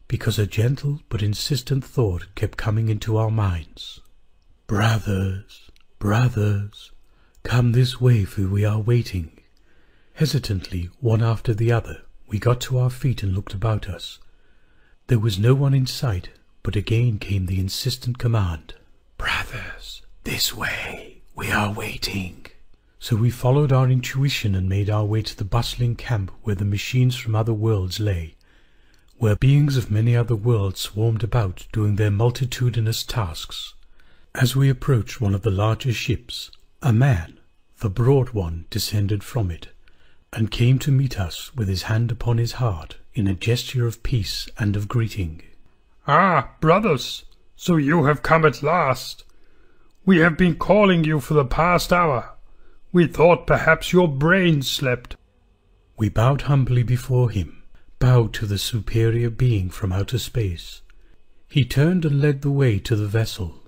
because a gentle but insistent thought kept coming into our minds. Brothers, brothers, come this way for we are waiting. Hesitantly, one after the other, we got to our feet and looked about us. There was no one in sight, but again came the insistent command, Brothers, this way, we are waiting. So we followed our intuition and made our way to the bustling camp where the machines from other worlds lay where beings of many other worlds swarmed about doing their multitudinous tasks. As we approached one of the larger ships, a man, the broad one, descended from it, and came to meet us with his hand upon his heart in a gesture of peace and of greeting. Ah, brothers, so you have come at last. We have been calling you for the past hour. We thought perhaps your brains slept. We bowed humbly before him bowed to the superior being from outer space. He turned and led the way to the vessel.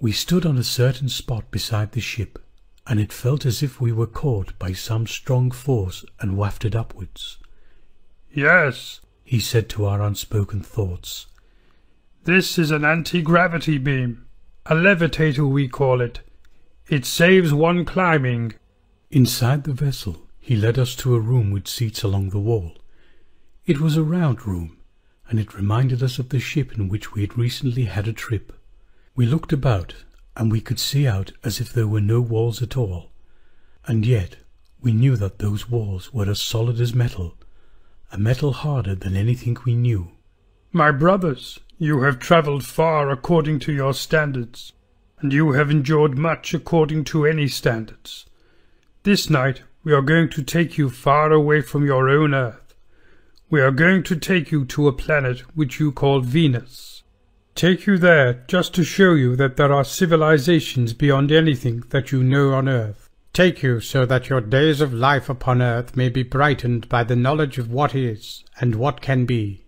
We stood on a certain spot beside the ship, and it felt as if we were caught by some strong force and wafted upwards. Yes, he said to our unspoken thoughts. This is an anti-gravity beam, a levitator we call it. It saves one climbing. Inside the vessel, he led us to a room with seats along the wall. It was a round room, and it reminded us of the ship in which we had recently had a trip. We looked about, and we could see out as if there were no walls at all, and yet we knew that those walls were as solid as metal, a metal harder than anything we knew. My brothers, you have travelled far according to your standards, and you have endured much according to any standards. This night we are going to take you far away from your own earth we are going to take you to a planet which you call Venus. Take you there just to show you that there are civilizations beyond anything that you know on Earth. Take you so that your days of life upon Earth may be brightened by the knowledge of what is and what can be.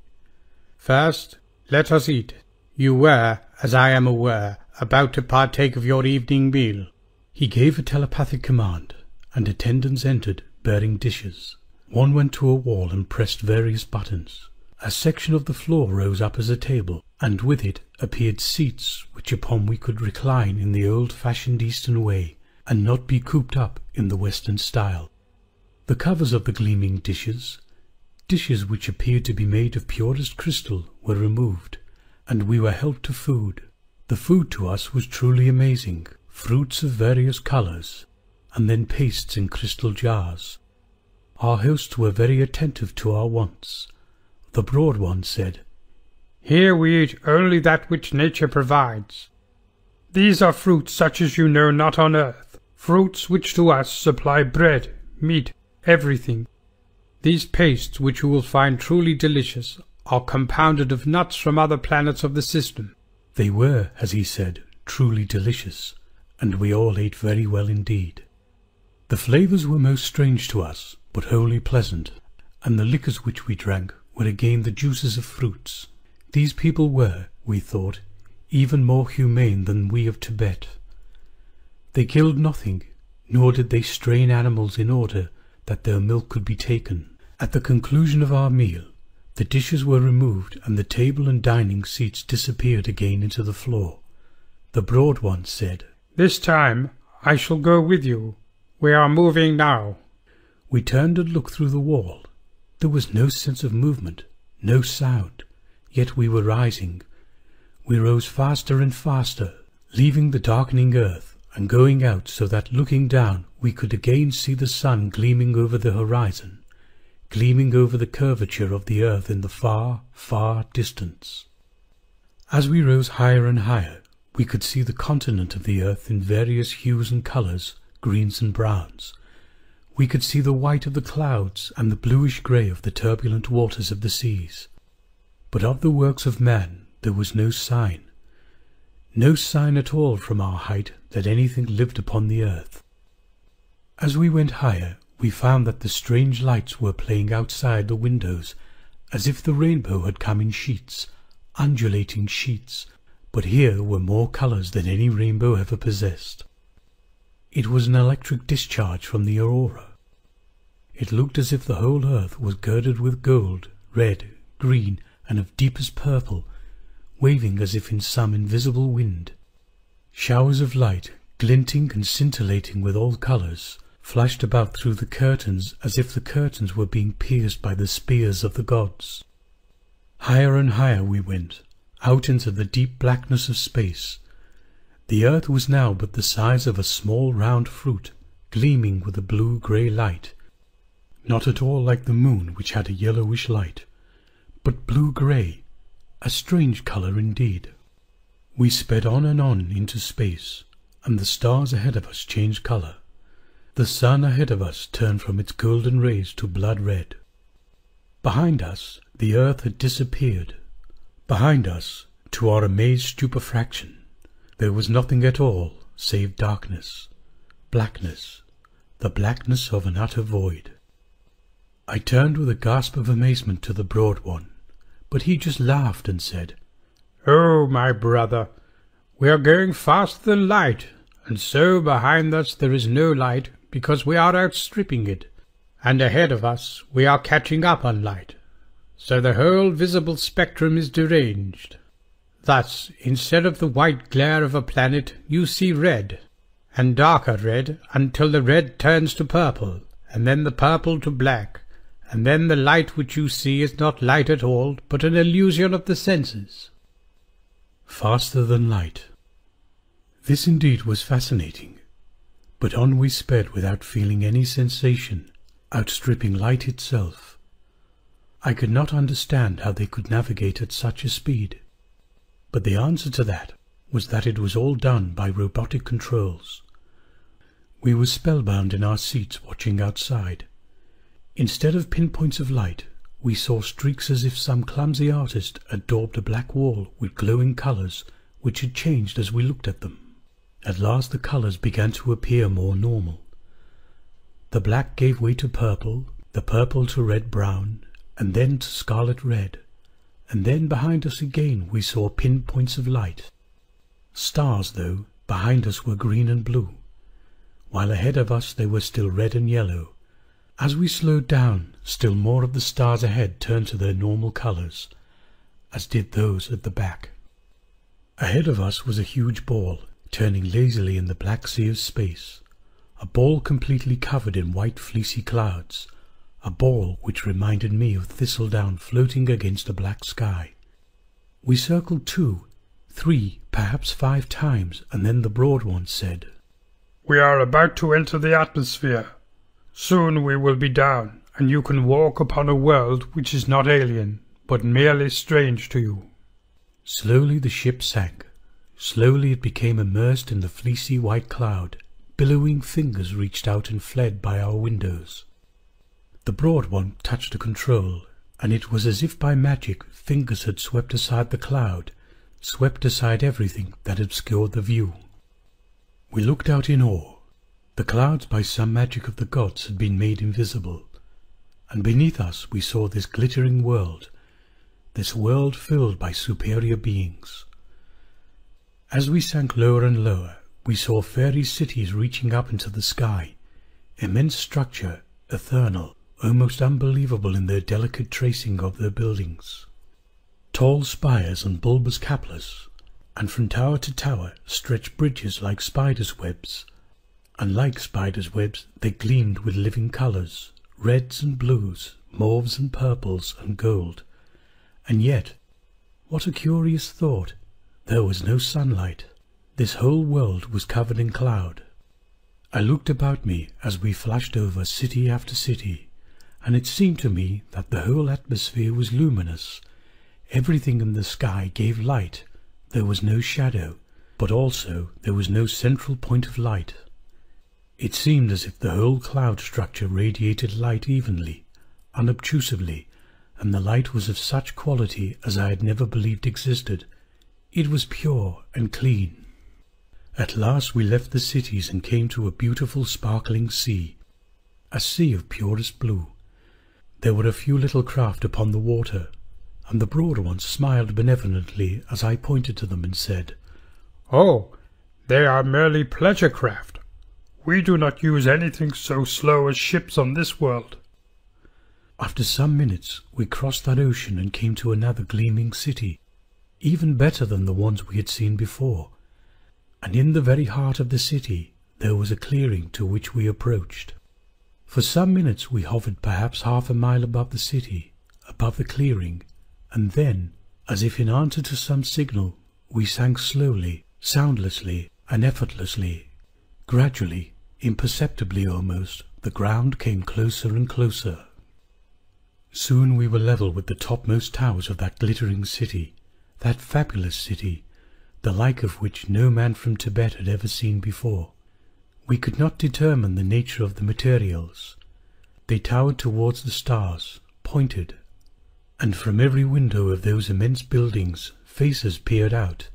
First, let us eat. You were, as I am aware, about to partake of your evening meal. He gave a telepathic command, and attendants entered, bearing dishes. One went to a wall and pressed various buttons. A section of the floor rose up as a table, and with it appeared seats which upon we could recline in the old-fashioned Eastern way, and not be cooped up in the Western style. The covers of the gleaming dishes, dishes which appeared to be made of purest crystal, were removed, and we were helped to food. The food to us was truly amazing, fruits of various colours, and then pastes in crystal jars. Our hosts were very attentive to our wants. The broad one said, Here we eat only that which nature provides. These are fruits such as you know not on earth, fruits which to us supply bread, meat, everything. These pastes, which you will find truly delicious, are compounded of nuts from other planets of the system. They were, as he said, truly delicious, and we all ate very well indeed. The flavours were most strange to us, but wholly pleasant, and the liquors which we drank were again the juices of fruits. These people were, we thought, even more humane than we of Tibet. They killed nothing, nor did they strain animals in order that their milk could be taken. At the conclusion of our meal, the dishes were removed and the table and dining seats disappeared again into the floor. The broad one said, This time I shall go with you. We are moving now. We turned and looked through the wall. There was no sense of movement, no sound, yet we were rising. We rose faster and faster, leaving the darkening earth and going out so that looking down we could again see the sun gleaming over the horizon, gleaming over the curvature of the earth in the far, far distance. As we rose higher and higher, we could see the continent of the earth in various hues and colours, greens and browns, we could see the white of the clouds and the bluish grey of the turbulent waters of the seas. But of the works of man there was no sign, no sign at all from our height that anything lived upon the earth. As we went higher, we found that the strange lights were playing outside the windows, as if the rainbow had come in sheets, undulating sheets, but here were more colours than any rainbow ever possessed. It was an electric discharge from the aurora. It looked as if the whole earth was girded with gold, red, green, and of deepest purple, waving as if in some invisible wind. Showers of light, glinting and scintillating with all colours, flashed about through the curtains as if the curtains were being pierced by the spears of the gods. Higher and higher we went, out into the deep blackness of space. The earth was now but the size of a small round fruit, gleaming with a blue-grey light, not at all like the moon which had a yellowish light, but blue-grey, a strange colour indeed. We sped on and on into space, and the stars ahead of us changed colour. The sun ahead of us turned from its golden rays to blood red. Behind us the earth had disappeared. Behind us, to our amazed stupefaction, there was nothing at all save darkness, blackness, the blackness of an utter void. I turned with a gasp of amazement to the Broad One, but he just laughed and said, Oh, my brother, we are going faster than light, and so behind us there is no light because we are outstripping it, and ahead of us we are catching up on light. So the whole visible spectrum is deranged. Thus, instead of the white glare of a planet, you see red, and darker red until the red turns to purple, and then the purple to black, and then the light which you see is not light at all, but an illusion of the senses. Faster than light. This indeed was fascinating, but on we sped without feeling any sensation, outstripping light itself. I could not understand how they could navigate at such a speed, but the answer to that was that it was all done by robotic controls. We were spellbound in our seats watching outside. Instead of pinpoints of light, we saw streaks as if some clumsy artist had daubed a black wall with glowing colours which had changed as we looked at them. At last the colours began to appear more normal. The black gave way to purple, the purple to red-brown, and then to scarlet-red, and then behind us again we saw pinpoints of light. Stars, though, behind us were green and blue, while ahead of us they were still red and yellow. As we slowed down, still more of the stars ahead turned to their normal colours, as did those at the back. Ahead of us was a huge ball, turning lazily in the black sea of space, a ball completely covered in white fleecy clouds, a ball which reminded me of thistledown floating against a black sky. We circled two, three, perhaps five times, and then the broad one said, We are about to enter the atmosphere. Soon we will be down, and you can walk upon a world which is not alien, but merely strange to you. Slowly the ship sank. Slowly it became immersed in the fleecy white cloud. Billowing fingers reached out and fled by our windows. The broad one touched a control, and it was as if by magic fingers had swept aside the cloud, swept aside everything that obscured the view. We looked out in awe. The clouds by some magic of the gods had been made invisible, and beneath us we saw this glittering world, this world filled by superior beings. As we sank lower and lower, we saw fairy cities reaching up into the sky, immense structure, eternal, almost unbelievable in their delicate tracing of their buildings. Tall spires and bulbous cupolas, and from tower to tower stretched bridges like spiders' webs, and like spiders' webs they gleamed with living colours, reds and blues, mauves and purples and gold. And yet, what a curious thought, there was no sunlight. This whole world was covered in cloud. I looked about me as we flashed over city after city, and it seemed to me that the whole atmosphere was luminous. Everything in the sky gave light. There was no shadow, but also there was no central point of light. It seemed as if the whole cloud structure radiated light evenly, unobtrusively, and the light was of such quality as I had never believed existed. It was pure and clean. At last we left the cities and came to a beautiful sparkling sea, a sea of purest blue. There were a few little craft upon the water, and the broader ones smiled benevolently as I pointed to them and said, Oh, they are merely pleasure craft. We do not use anything so slow as ships on this world. After some minutes we crossed that ocean and came to another gleaming city, even better than the ones we had seen before, and in the very heart of the city there was a clearing to which we approached. For some minutes we hovered perhaps half a mile above the city, above the clearing, and then, as if in answer to some signal, we sank slowly, soundlessly, and effortlessly. Gradually, imperceptibly almost, the ground came closer and closer. Soon we were level with the topmost towers of that glittering city, that fabulous city, the like of which no man from Tibet had ever seen before. We could not determine the nature of the materials. They towered towards the stars, pointed, and from every window of those immense buildings faces peered out.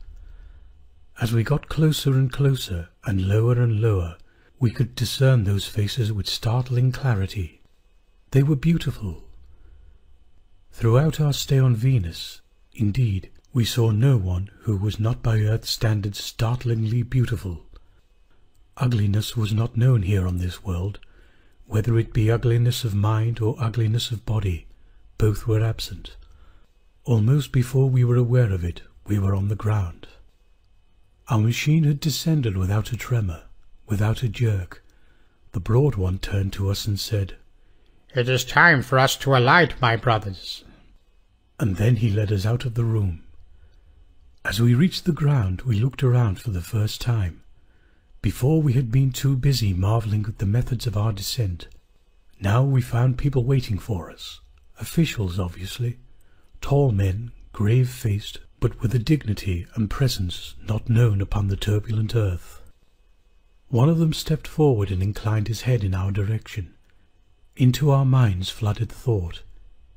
As we got closer and closer, and lower and lower, we could discern those faces with startling clarity. They were beautiful. Throughout our stay on Venus, indeed, we saw no one who was not by Earth's standards startlingly beautiful. Ugliness was not known here on this world, whether it be ugliness of mind or ugliness of body, both were absent. Almost before we were aware of it, we were on the ground. Our machine had descended without a tremor, without a jerk. The broad one turned to us and said, It is time for us to alight, my brothers. And then he led us out of the room. As we reached the ground, we looked around for the first time. Before we had been too busy marvelling at the methods of our descent. Now we found people waiting for us. Officials, obviously. Tall men, grave-faced, but with a dignity and presence not known upon the turbulent earth. One of them stepped forward and inclined his head in our direction. Into our minds flooded thought,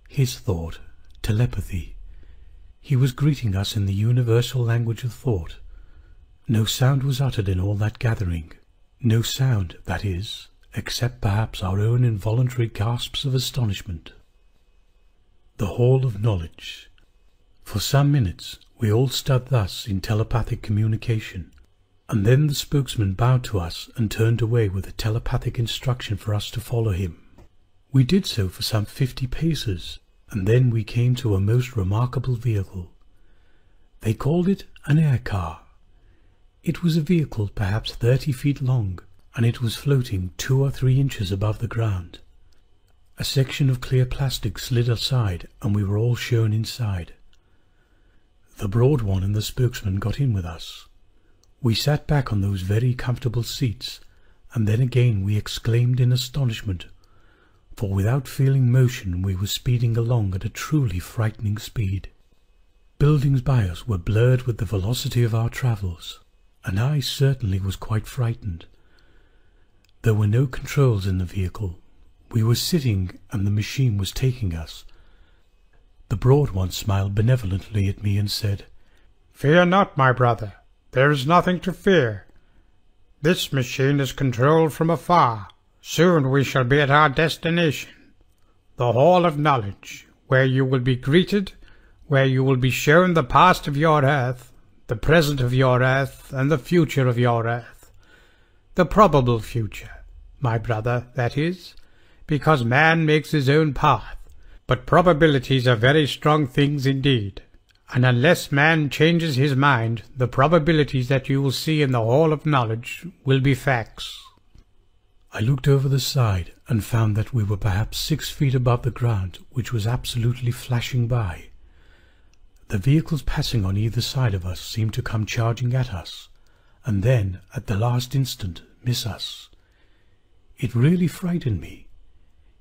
his thought, telepathy. He was greeting us in the universal language of thought. No sound was uttered in all that gathering. No sound, that is, except perhaps our own involuntary gasps of astonishment. The Hall of Knowledge. For some minutes we all stood thus in telepathic communication, and then the spokesman bowed to us and turned away with a telepathic instruction for us to follow him. We did so for some fifty paces, and then we came to a most remarkable vehicle. They called it an air car. It was a vehicle perhaps thirty feet long, and it was floating two or three inches above the ground. A section of clear plastic slid aside, and we were all shown inside. The broad one and the spokesman got in with us. We sat back on those very comfortable seats, and then again we exclaimed in astonishment for without feeling motion we were speeding along at a truly frightening speed. Buildings by us were blurred with the velocity of our travels, and I certainly was quite frightened. There were no controls in the vehicle. We were sitting, and the machine was taking us. The broad one smiled benevolently at me and said, Fear not, my brother. There is nothing to fear. This machine is controlled from afar. Soon we shall be at our destination, the Hall of Knowledge, where you will be greeted, where you will be shown the past of your earth, the present of your earth, and the future of your earth. The probable future, my brother, that is, because man makes his own path, but probabilities are very strong things indeed, and unless man changes his mind, the probabilities that you will see in the Hall of Knowledge will be facts. I looked over the side and found that we were perhaps six feet above the ground, which was absolutely flashing by. The vehicles passing on either side of us seemed to come charging at us, and then, at the last instant, miss us. It really frightened me.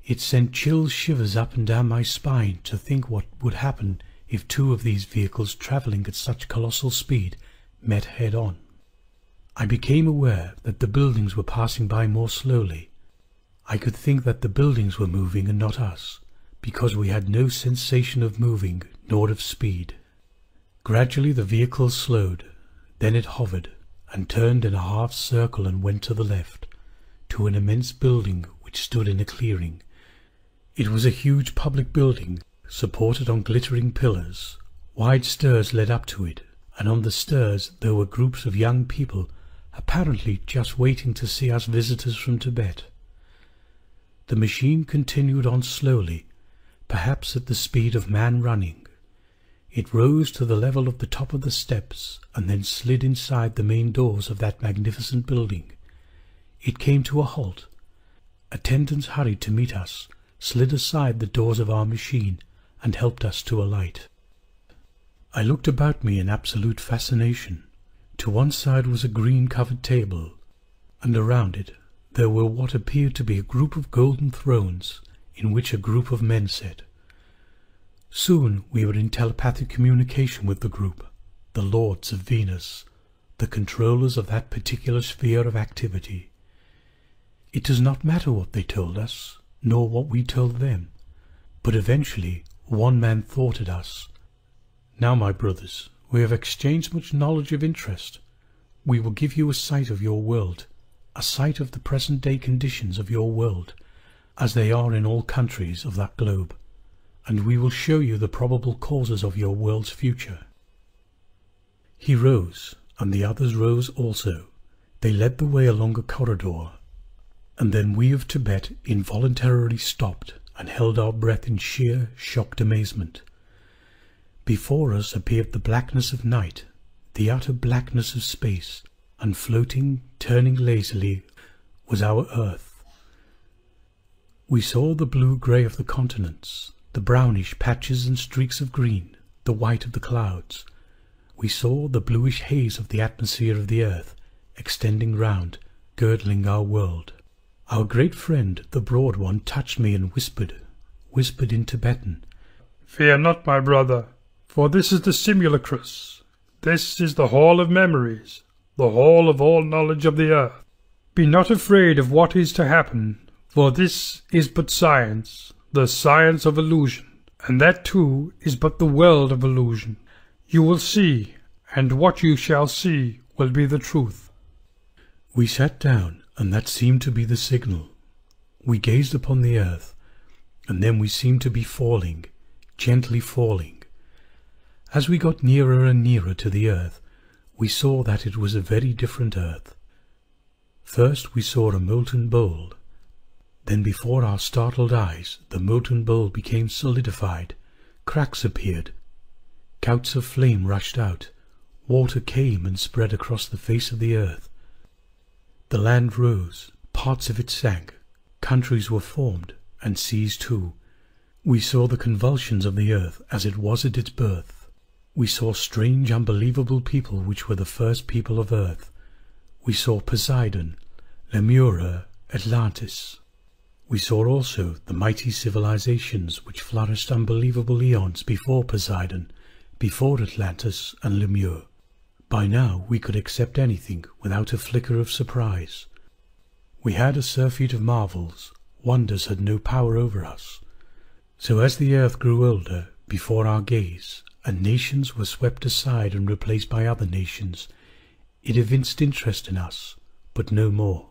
It sent chill shivers up and down my spine to think what would happen if two of these vehicles travelling at such colossal speed met head on. I became aware that the buildings were passing by more slowly. I could think that the buildings were moving and not us, because we had no sensation of moving nor of speed. Gradually the vehicle slowed, then it hovered, and turned in a half circle and went to the left, to an immense building which stood in a clearing. It was a huge public building, supported on glittering pillars. Wide stairs led up to it, and on the stairs there were groups of young people, apparently just waiting to see us visitors from Tibet. The machine continued on slowly, perhaps at the speed of man running. It rose to the level of the top of the steps and then slid inside the main doors of that magnificent building. It came to a halt. Attendants hurried to meet us, slid aside the doors of our machine, and helped us to alight. I looked about me in absolute fascination. To one side was a green-covered table, and around it there were what appeared to be a group of golden thrones in which a group of men sat. Soon we were in telepathic communication with the group, the lords of Venus, the controllers of that particular sphere of activity. It does not matter what they told us, nor what we told them, but eventually one man thwarted us. Now, my brothers, we have exchanged much knowledge of interest. We will give you a sight of your world, a sight of the present-day conditions of your world, as they are in all countries of that globe, and we will show you the probable causes of your world's future. He rose, and the others rose also. They led the way along a corridor, and then we of Tibet involuntarily stopped and held our breath in sheer, shocked amazement. Before us appeared the blackness of night, the utter blackness of space, and floating, turning lazily, was our earth. We saw the blue-grey of the continents, the brownish patches and streaks of green, the white of the clouds. We saw the bluish haze of the atmosphere of the earth, extending round, girdling our world. Our great friend, the Broad One, touched me and whispered, whispered in Tibetan, Fear not, my brother, for this is the simulacrum. This is the hall of memories, the hall of all knowledge of the earth. Be not afraid of what is to happen, for this is but science, the science of illusion, and that too is but the world of illusion. You will see, and what you shall see will be the truth. We sat down, and that seemed to be the signal. We gazed upon the earth, and then we seemed to be falling, gently falling. As we got nearer and nearer to the earth, we saw that it was a very different earth. First we saw a molten bowl. Then before our startled eyes the molten bowl became solidified. Cracks appeared. Gouts of flame rushed out. Water came and spread across the face of the earth. The land rose, parts of it sank, countries were formed, and seas too. We saw the convulsions of the earth as it was at its birth. We saw strange, unbelievable people which were the first people of earth. We saw Poseidon, Lemuria, Atlantis. We saw also the mighty civilizations which flourished unbelievable eons before Poseidon, before Atlantis and Lemur. By now we could accept anything without a flicker of surprise. We had a surfeit of marvels. Wonders had no power over us. So as the earth grew older before our gaze, and nations were swept aside and replaced by other nations. It evinced interest in us, but no more.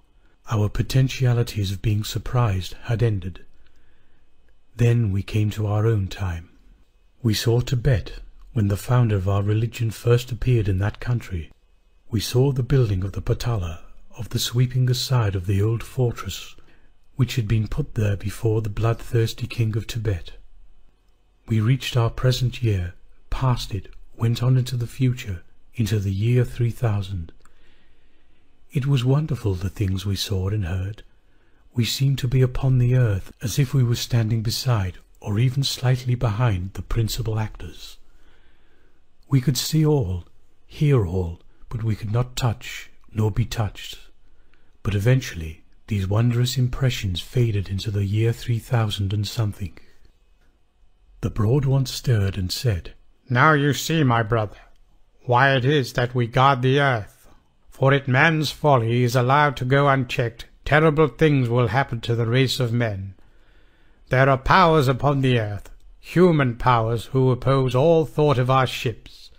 Our potentialities of being surprised had ended. Then we came to our own time. We saw Tibet when the founder of our religion first appeared in that country. We saw the building of the Potala, of the sweeping aside of the old fortress, which had been put there before the bloodthirsty king of Tibet. We reached our present year, passed it, went on into the future, into the year 3000. It was wonderful the things we saw and heard. We seemed to be upon the earth as if we were standing beside or even slightly behind the principal actors. We could see all, hear all, but we could not touch nor be touched. But eventually these wondrous impressions faded into the year three thousand and something. The Broad One stirred and said, now you see, my brother, why it is that we guard the earth. For if man's folly is allowed to go unchecked, terrible things will happen to the race of men. There are powers upon the earth, human powers, who oppose all thought of our ships,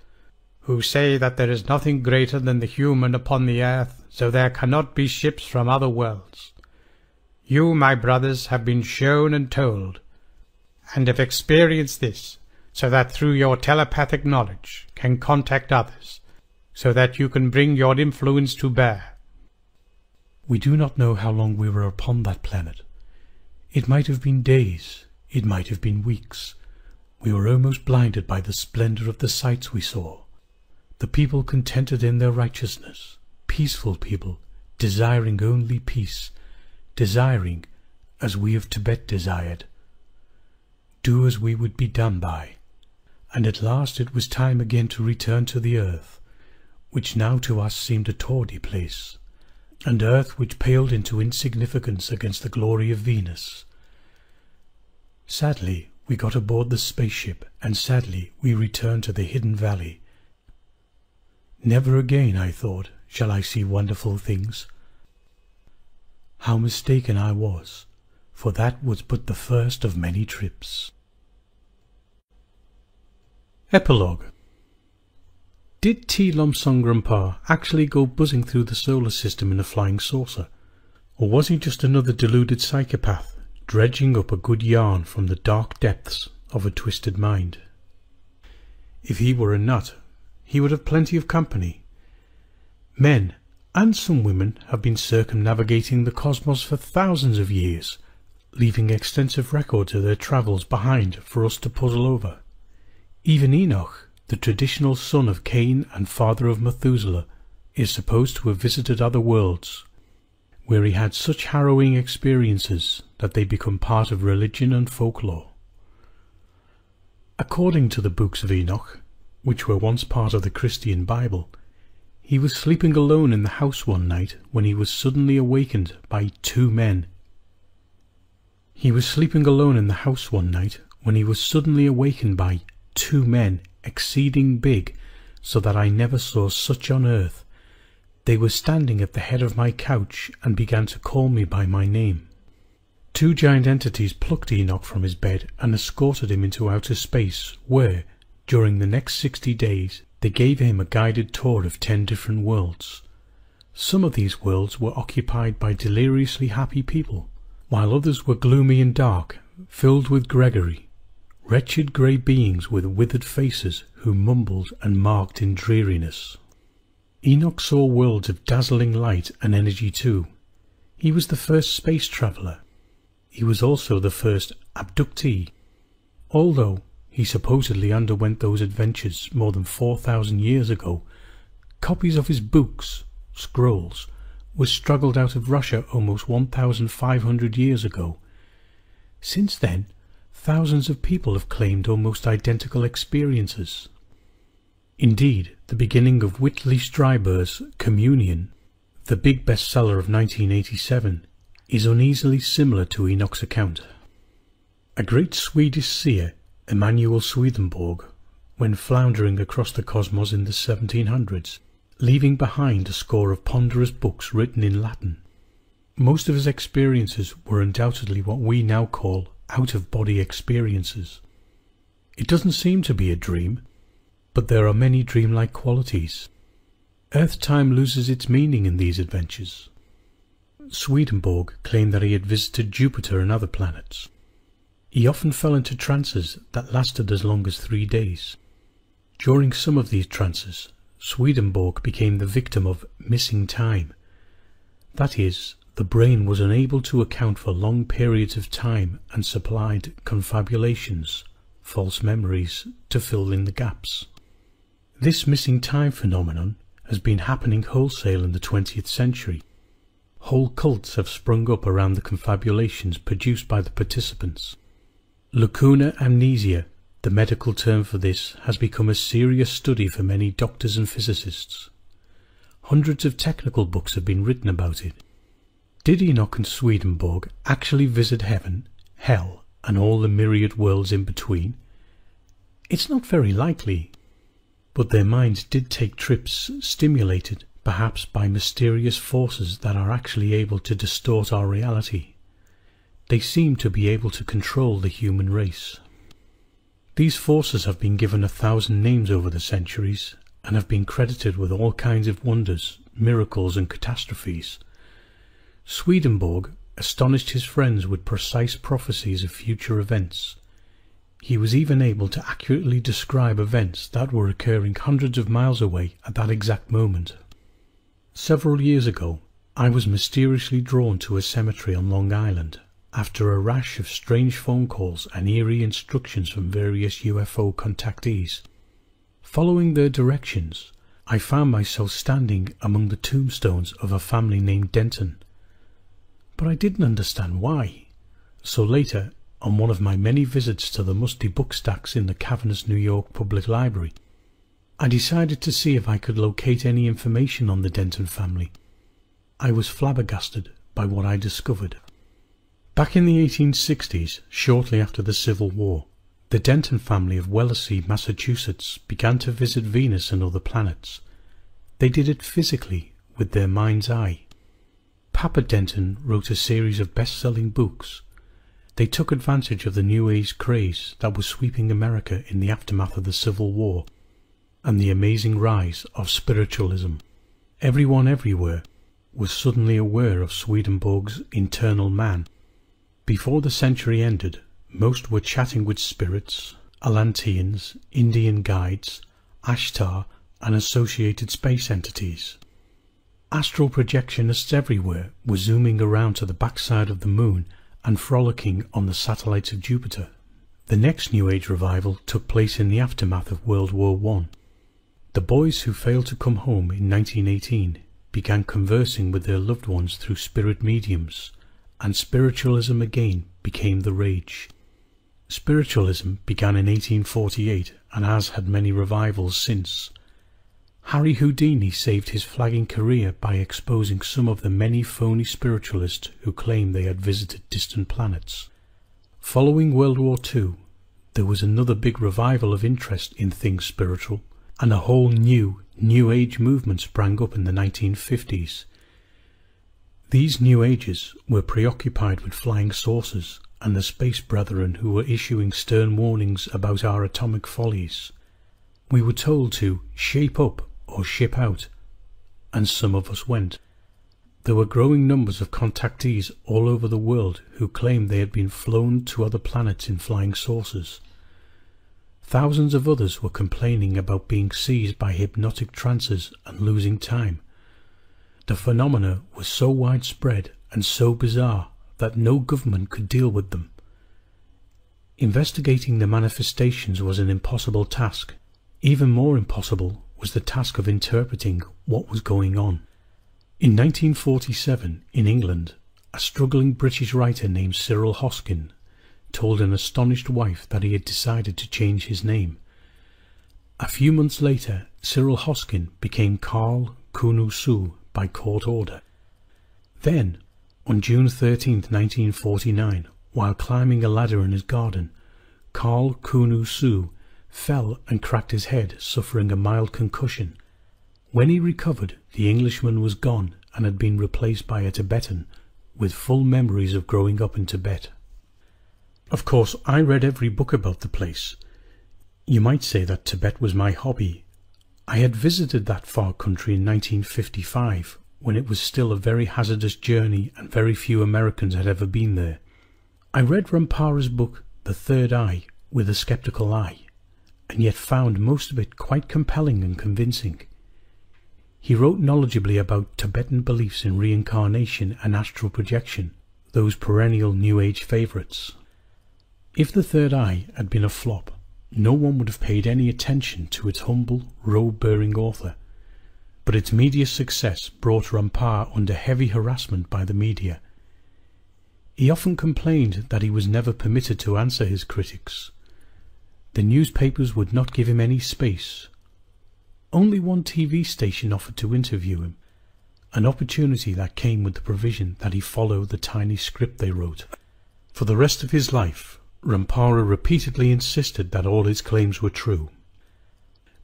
who say that there is nothing greater than the human upon the earth, so there cannot be ships from other worlds. You, my brothers, have been shown and told, and have experienced this, so that through your telepathic knowledge can contact others, so that you can bring your influence to bear. We do not know how long we were upon that planet. It might have been days, it might have been weeks. We were almost blinded by the splendor of the sights we saw. The people contented in their righteousness, peaceful people, desiring only peace, desiring, as we of Tibet desired, do as we would be done by. And at last it was time again to return to the earth, which now to us seemed a tawdry place, and earth which paled into insignificance against the glory of Venus. Sadly, we got aboard the spaceship, and sadly we returned to the hidden valley. Never again, I thought, shall I see wonderful things. How mistaken I was, for that was but the first of many trips. Epilogue Did T. Lobsang Rampa actually go buzzing through the solar system in a flying saucer? Or was he just another deluded psychopath, dredging up a good yarn from the dark depths of a twisted mind? If he were a nut, he would have plenty of company. Men and some women have been circumnavigating the cosmos for thousands of years, leaving extensive records of their travels behind for us to puzzle over. Even Enoch, the traditional son of Cain and father of Methuselah, is supposed to have visited other worlds, where he had such harrowing experiences that they become part of religion and folklore. According to the books of Enoch, which were once part of the Christian Bible, he was sleeping alone in the house one night when he was suddenly awakened by two men. He was sleeping alone in the house one night when he was suddenly awakened by two men exceeding big, so that I never saw such on earth. They were standing at the head of my couch and began to call me by my name. Two giant entities plucked Enoch from his bed and escorted him into outer space, where, during the next sixty days, they gave him a guided tour of ten different worlds. Some of these worlds were occupied by deliriously happy people, while others were gloomy and dark, filled with Grigori, wretched grey beings with withered faces who mumbled and marked in dreariness. Enoch saw worlds of dazzling light and energy too. He was the first space traveller. He was also the first abductee. Although he supposedly underwent those adventures more than four thousand years ago. Copies of his books, scrolls, were struggled out of Russia almost one thousand five hundred years ago. Since then, thousands of people have claimed almost identical experiences. Indeed, the beginning of Whitley Strieber's Communion, the big bestseller of 1987, is uneasily similar to Enoch's account. A great Swedish seer Emanuel Swedenborg, when floundering across the cosmos in the 1700s, leaving behind a score of ponderous books written in Latin. Most of his experiences were undoubtedly what we now call out-of-body experiences. It doesn't seem to be a dream, but there are many dreamlike qualities. Earth-time loses its meaning in these adventures. Swedenborg claimed that he had visited Jupiter and other planets. He often fell into trances that lasted as long as three days. During some of these trances, Swedenborg became the victim of missing time. That is, the brain was unable to account for long periods of time and supplied confabulations, false memories, to fill in the gaps. This missing time phenomenon has been happening wholesale in the twentieth century. Whole cults have sprung up around the confabulations produced by the participants. Lacuna amnesia, the medical term for this, has become a serious study for many doctors and physicists. Hundreds of technical books have been written about it. Did Enoch and Swedenborg actually visit heaven, hell, and all the myriad worlds in between? It's not very likely, but their minds did take trips stimulated perhaps by mysterious forces that are actually able to distort our reality. they seem to be able to control the human race. These forces have been given a thousand names over the centuries and have been credited with all kinds of wonders, miracles, and catastrophes. Swedenborg astonished his friends with precise prophecies of future events. He was even able to accurately describe events that were occurring hundreds of miles away at that exact moment. Several years ago, I was mysteriously drawn to a cemetery on Long Island after a rash of strange phone calls and eerie instructions from various UFO contactees. Following their directions, I found myself standing among the tombstones of a family named Denton. But I didn't understand why. So later, on one of my many visits to the musty book stacks in the cavernous New York Public Library, I decided to see if I could locate any information on the Denton family. I was flabbergasted by what I discovered. Back in the 1860s, shortly after the Civil War, the Denton family of Wellesley, Massachusetts began to visit Venus and other planets. They did it physically, with their mind's eye. Papa Denton wrote a series of best-selling books. They took advantage of the New Age craze that was sweeping America in the aftermath of the Civil War and the amazing rise of spiritualism. Everyone everywhere was suddenly aware of Swedenborg's internal man before the century ended, most were chatting with spirits, Atlanteans, Indian guides, Ashtar, and associated space entities. Astral projectionists everywhere were zooming around to the backside of the moon and frolicking on the satellites of Jupiter. The next New Age revival took place in the aftermath of World War I. The boys who failed to come home in 1918 began conversing with their loved ones through spirit mediums and spiritualism again became the rage. Spiritualism began in 1848 and has had many revivals since. Harry Houdini saved his flagging career by exposing some of the many phony spiritualists who claimed they had visited distant planets. Following World War II, there was another big revival of interest in things spiritual, and a whole new New Age movement sprang up in the 1950s these New Ages were preoccupied with flying saucers and the space brethren who were issuing stern warnings about our atomic follies. We were told to shape up or ship out, and some of us went. There were growing numbers of contactees all over the world who claimed they had been flown to other planets in flying saucers. Thousands of others were complaining about being seized by hypnotic trances and losing time. The phenomena were so widespread and so bizarre that no government could deal with them. Investigating the manifestations was an impossible task. Even more impossible was the task of interpreting what was going on. In 1947, in England, a struggling British writer named Cyril Hoskin told an astonished wife that he had decided to change his name. A few months later, Cyril Hoskin became Carl Kuon Suo by court order. Then, on June 13, 1949, while climbing a ladder in his garden, Carl Kuon Suo fell and cracked his head, suffering a mild concussion. When he recovered, the Englishman was gone and had been replaced by a Tibetan with full memories of growing up in Tibet. Of course, I read every book about the place. You might say that Tibet was my hobby I had visited that far country in 1955 when it was still a very hazardous journey and very few Americans had ever been there. I read Rampa's book The Third Eye with a skeptical eye, and yet found most of it quite compelling and convincing. He wrote knowledgeably about Tibetan beliefs in reincarnation and astral projection, those perennial New Age favourites. If The Third Eye had been a flop, no one would have paid any attention to its humble, robe-bearing author, but its media success brought Rampa under heavy harassment by the media. He often complained that he was never permitted to answer his critics. The newspapers would not give him any space. Only one TV station offered to interview him, an opportunity that came with the provision that he follow the tiny script they wrote. For the rest of his life, Rampa repeatedly insisted that all his claims were true.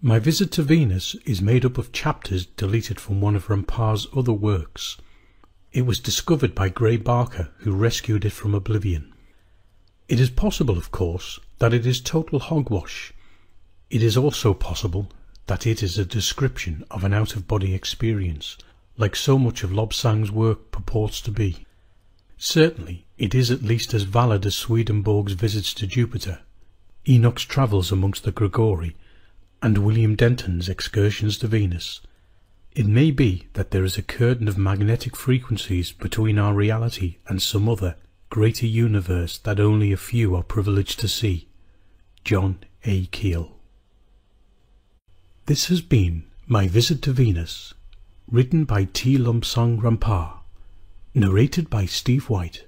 My visit to Venus is made up of chapters deleted from one of Rampa's other works. It was discovered by Gray Barker, who rescued it from oblivion. It is possible, of course, that it is total hogwash. It is also possible that it is a description of an out-of-body experience, like so much of Lobsang's work purports to be. Certainly, it is at least as valid as Swedenborg's visits to Jupiter, Enoch's travels amongst the Grigori, and William Denton's excursions to Venus. It may be that there is a curtain of magnetic frequencies between our reality and some other, greater universe that only a few are privileged to see. John A. Keel This has been My Visit to Venus, written by T. Lobsang Rampa, narrated by Steve White.